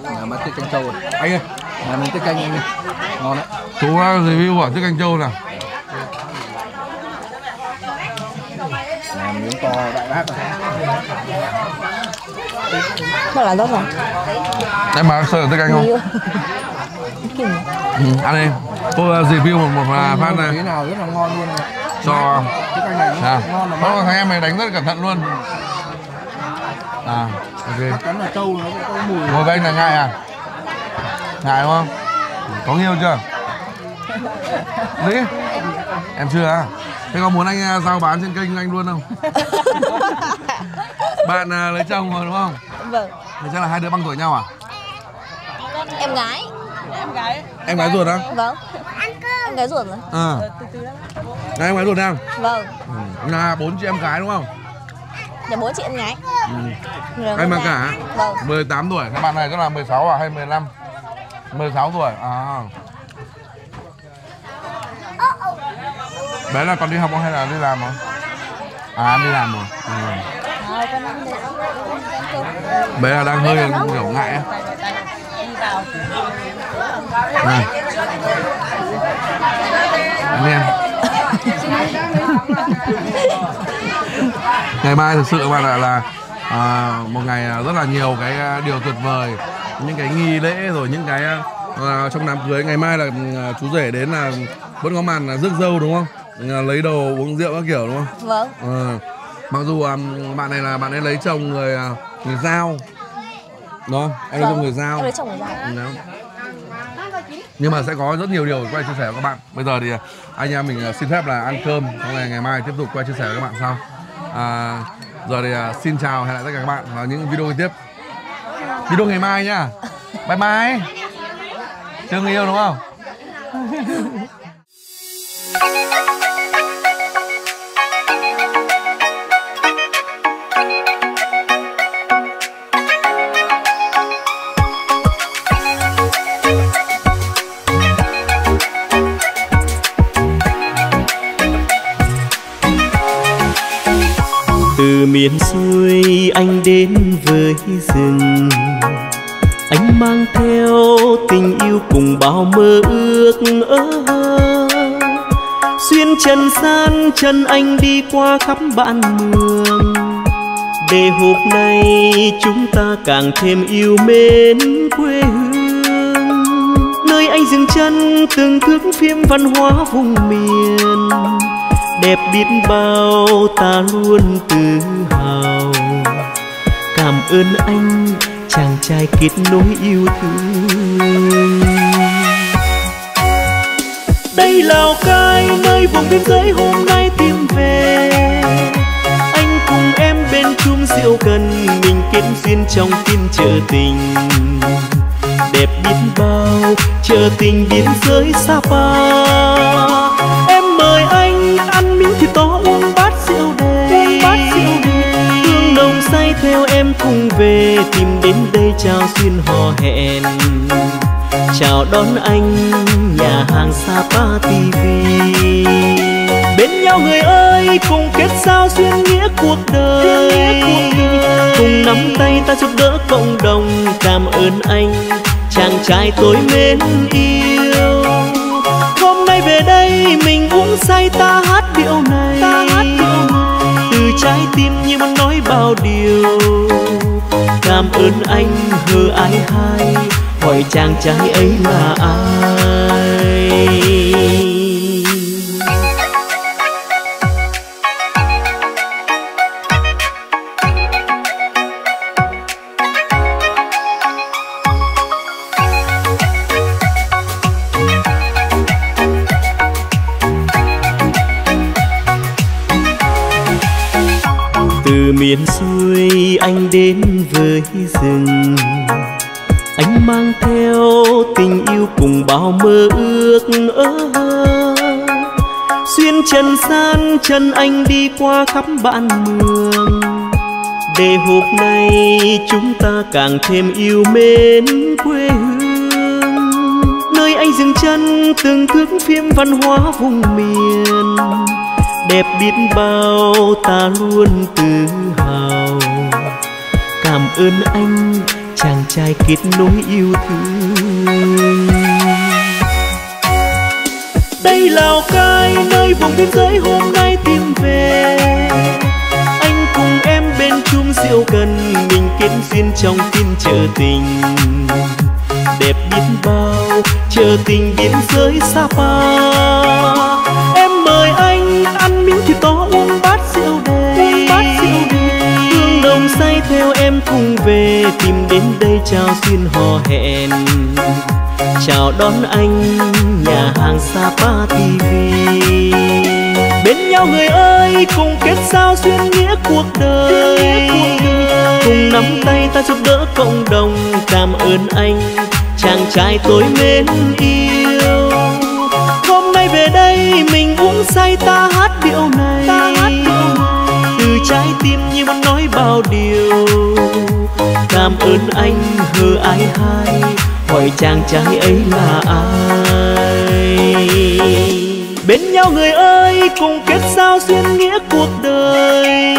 C: là mấy cái canh trâu rồi anh ơi là mấy cái canh anh ơi ngon đấy
A: Chú uh, review quả tiết canh trâu nào.
C: miếng to đại bác rồi
G: Mà là tốt rồi.
A: Em mà sợ tiết canh không? [laughs]
G: Nhiều. Kinh.
A: Ừ, ăn đi. Cô uh, review một một là phát
C: cái
A: này
C: nào rất là ngon luôn này.
A: cho
C: cái canh này
A: à.
C: ngon là
A: Không,
C: mát
A: thằng em này đánh rất cẩn thận luôn. À, ok.
C: cắn là trâu nó có mùi
A: Ngồi với anh là ngại à? Ngại đúng không? Có yêu chưa? [laughs] Lý? Em chưa à? Thế có muốn anh à, giao bán trên kênh anh luôn không? [laughs] Bạn à, lấy chồng rồi đúng không?
G: Vâng.
A: Thế chắc là hai đứa bằng tuổi nhau à?
G: Em gái.
E: Em gái
A: Em gái ruột á?
G: Vâng. Em gái ruột rồi.
A: À. Này, em gái ruột đang?
G: Vâng.
A: Ừ. Là bốn chị em gái đúng không?
G: Nhà bố chị em gái. Người
A: Em mà cả?
G: Vâng.
A: 18 tuổi, các bạn này chắc là 16 à hay 15? 16 tuổi, à Bé là còn đi học không hay là đi làm không? À em đi làm rồi ừ. Bé là đang hơi kiểu ngại á Này Anh em Ngày mai thực sự các bạn ạ là à, một ngày rất là nhiều cái à, điều tuyệt vời Những cái nghi lễ rồi những cái à, trong đám cưới Ngày mai là à, chú rể đến là vẫn có màn là rước dâu đúng không? À, lấy đồ uống rượu các kiểu đúng không?
G: Vâng.
A: Ờ. Mặc dù à, bạn này là bạn ấy lấy chồng người à, người giao Đúng không? Anh lấy chồng người giao.
G: Em lấy chồng người giao.
A: Ừ, đó. nhưng mà sẽ có rất nhiều điều quay chia sẻ với các bạn. Bây giờ thì à, anh em mình à, xin phép là ăn cơm. Xong rồi ngày mai tiếp tục quay chia sẻ với các bạn sau. À, giờ thì à, xin chào hẹn lại tất cả các bạn vào những video tiếp. Video ngày mai nhá. Bye bye. Người yêu đúng không [laughs]
H: miền xuôi anh đến với rừng. Anh mang theo tình yêu cùng bao mơ ước ơ xuyên trần gian chân anh đi qua khắp bạn mường. Để hôm nay chúng ta càng thêm yêu mến quê hương. Nơi anh dừng chân, từng thước phim văn hóa vùng miền đẹp biết bao, ta luôn tự hào. Cảm ơn anh, chàng trai kết nối yêu thương. Đây lào cai nơi vùng biên giới hôm nay tìm về. Anh cùng em bên chung rượu cần mình kết duyên trong phim chợ tình. Đẹp biết bao, chợ tình biên giới sapa em mời anh ăn em cùng về tìm đến đây chào xuyên hò hẹn. Chào đón anh nhà hàng Sapa TV bên nhau người ơi cùng kết giao duyên nghĩa cuộc đời. Cùng nắm tay ta giúp đỡ cộng đồng cảm ơn anh chàng trai tôi mến yêu. Hôm nay về đây mình uống say ta hát điệu này. Ta hát trái tim như muốn nói bao điều. Cảm ơn anh, hờ ai hai hỏi chàng trai ấy là ai. Miền xuôi anh đến với rừng. Anh mang theo tình yêu cùng bao mơ ước ơ xuyên trần gian, chân anh đi qua khắp bạn mường. Để hôm nay chúng ta càng thêm yêu mến quê hương. Nơi anh dừng chân, từng thước phim văn hóa vùng miền đẹp biết bao, ta luôn tự hào. Cảm ơn anh, chàng trai kết nối yêu thương. Đây lào cai nơi vùng biên giới hôm nay tìm về. Anh cùng em bên chung rượu cần mình kết duyên trong tin chợ tình. Đẹp biết bao chờ tình biên giới Sapa. Em mời anh thịt to uống bát rượu đầy hương nồng say theo em cùng về tìm đến đây chào duyên hò hẹn. Chào đón anh nhà hàng Sapa TV bên nhau người ơi cùng kết giao duyên nghĩa cuộc đời. Cùng nắm tay ta giúp đỡ cộng đồng cảm ơn anh chàng trai tôi mến yêu. Hôm nay về đây mình uống say ta hát điệu này. Từ trái tim như muốn nói bao điều. Cảm ơn anh hờ ai hai hỏi chàng trai ấy là ai. Bên nhau người ơi cùng kết giao duyên nghĩa cuộc đời.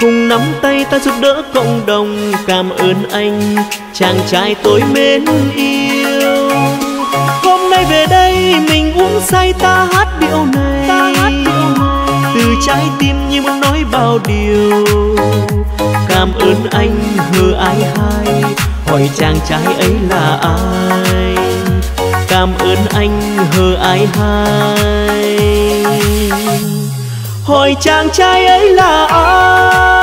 H: Cùng nắm tay ta giúp đỡ cộng đồng. Cảm ơn anh chàng trai tôi mến yêu. Hôm nay về đây mình uống say ta hát điệu này từ trái tim như muốn nói bao điều. Cảm ơn anh, hờ ai hai hỏi chàng trai ấy là ai. Cảm ơn anh, hờ ai hai hỏi chàng trai ấy là ai.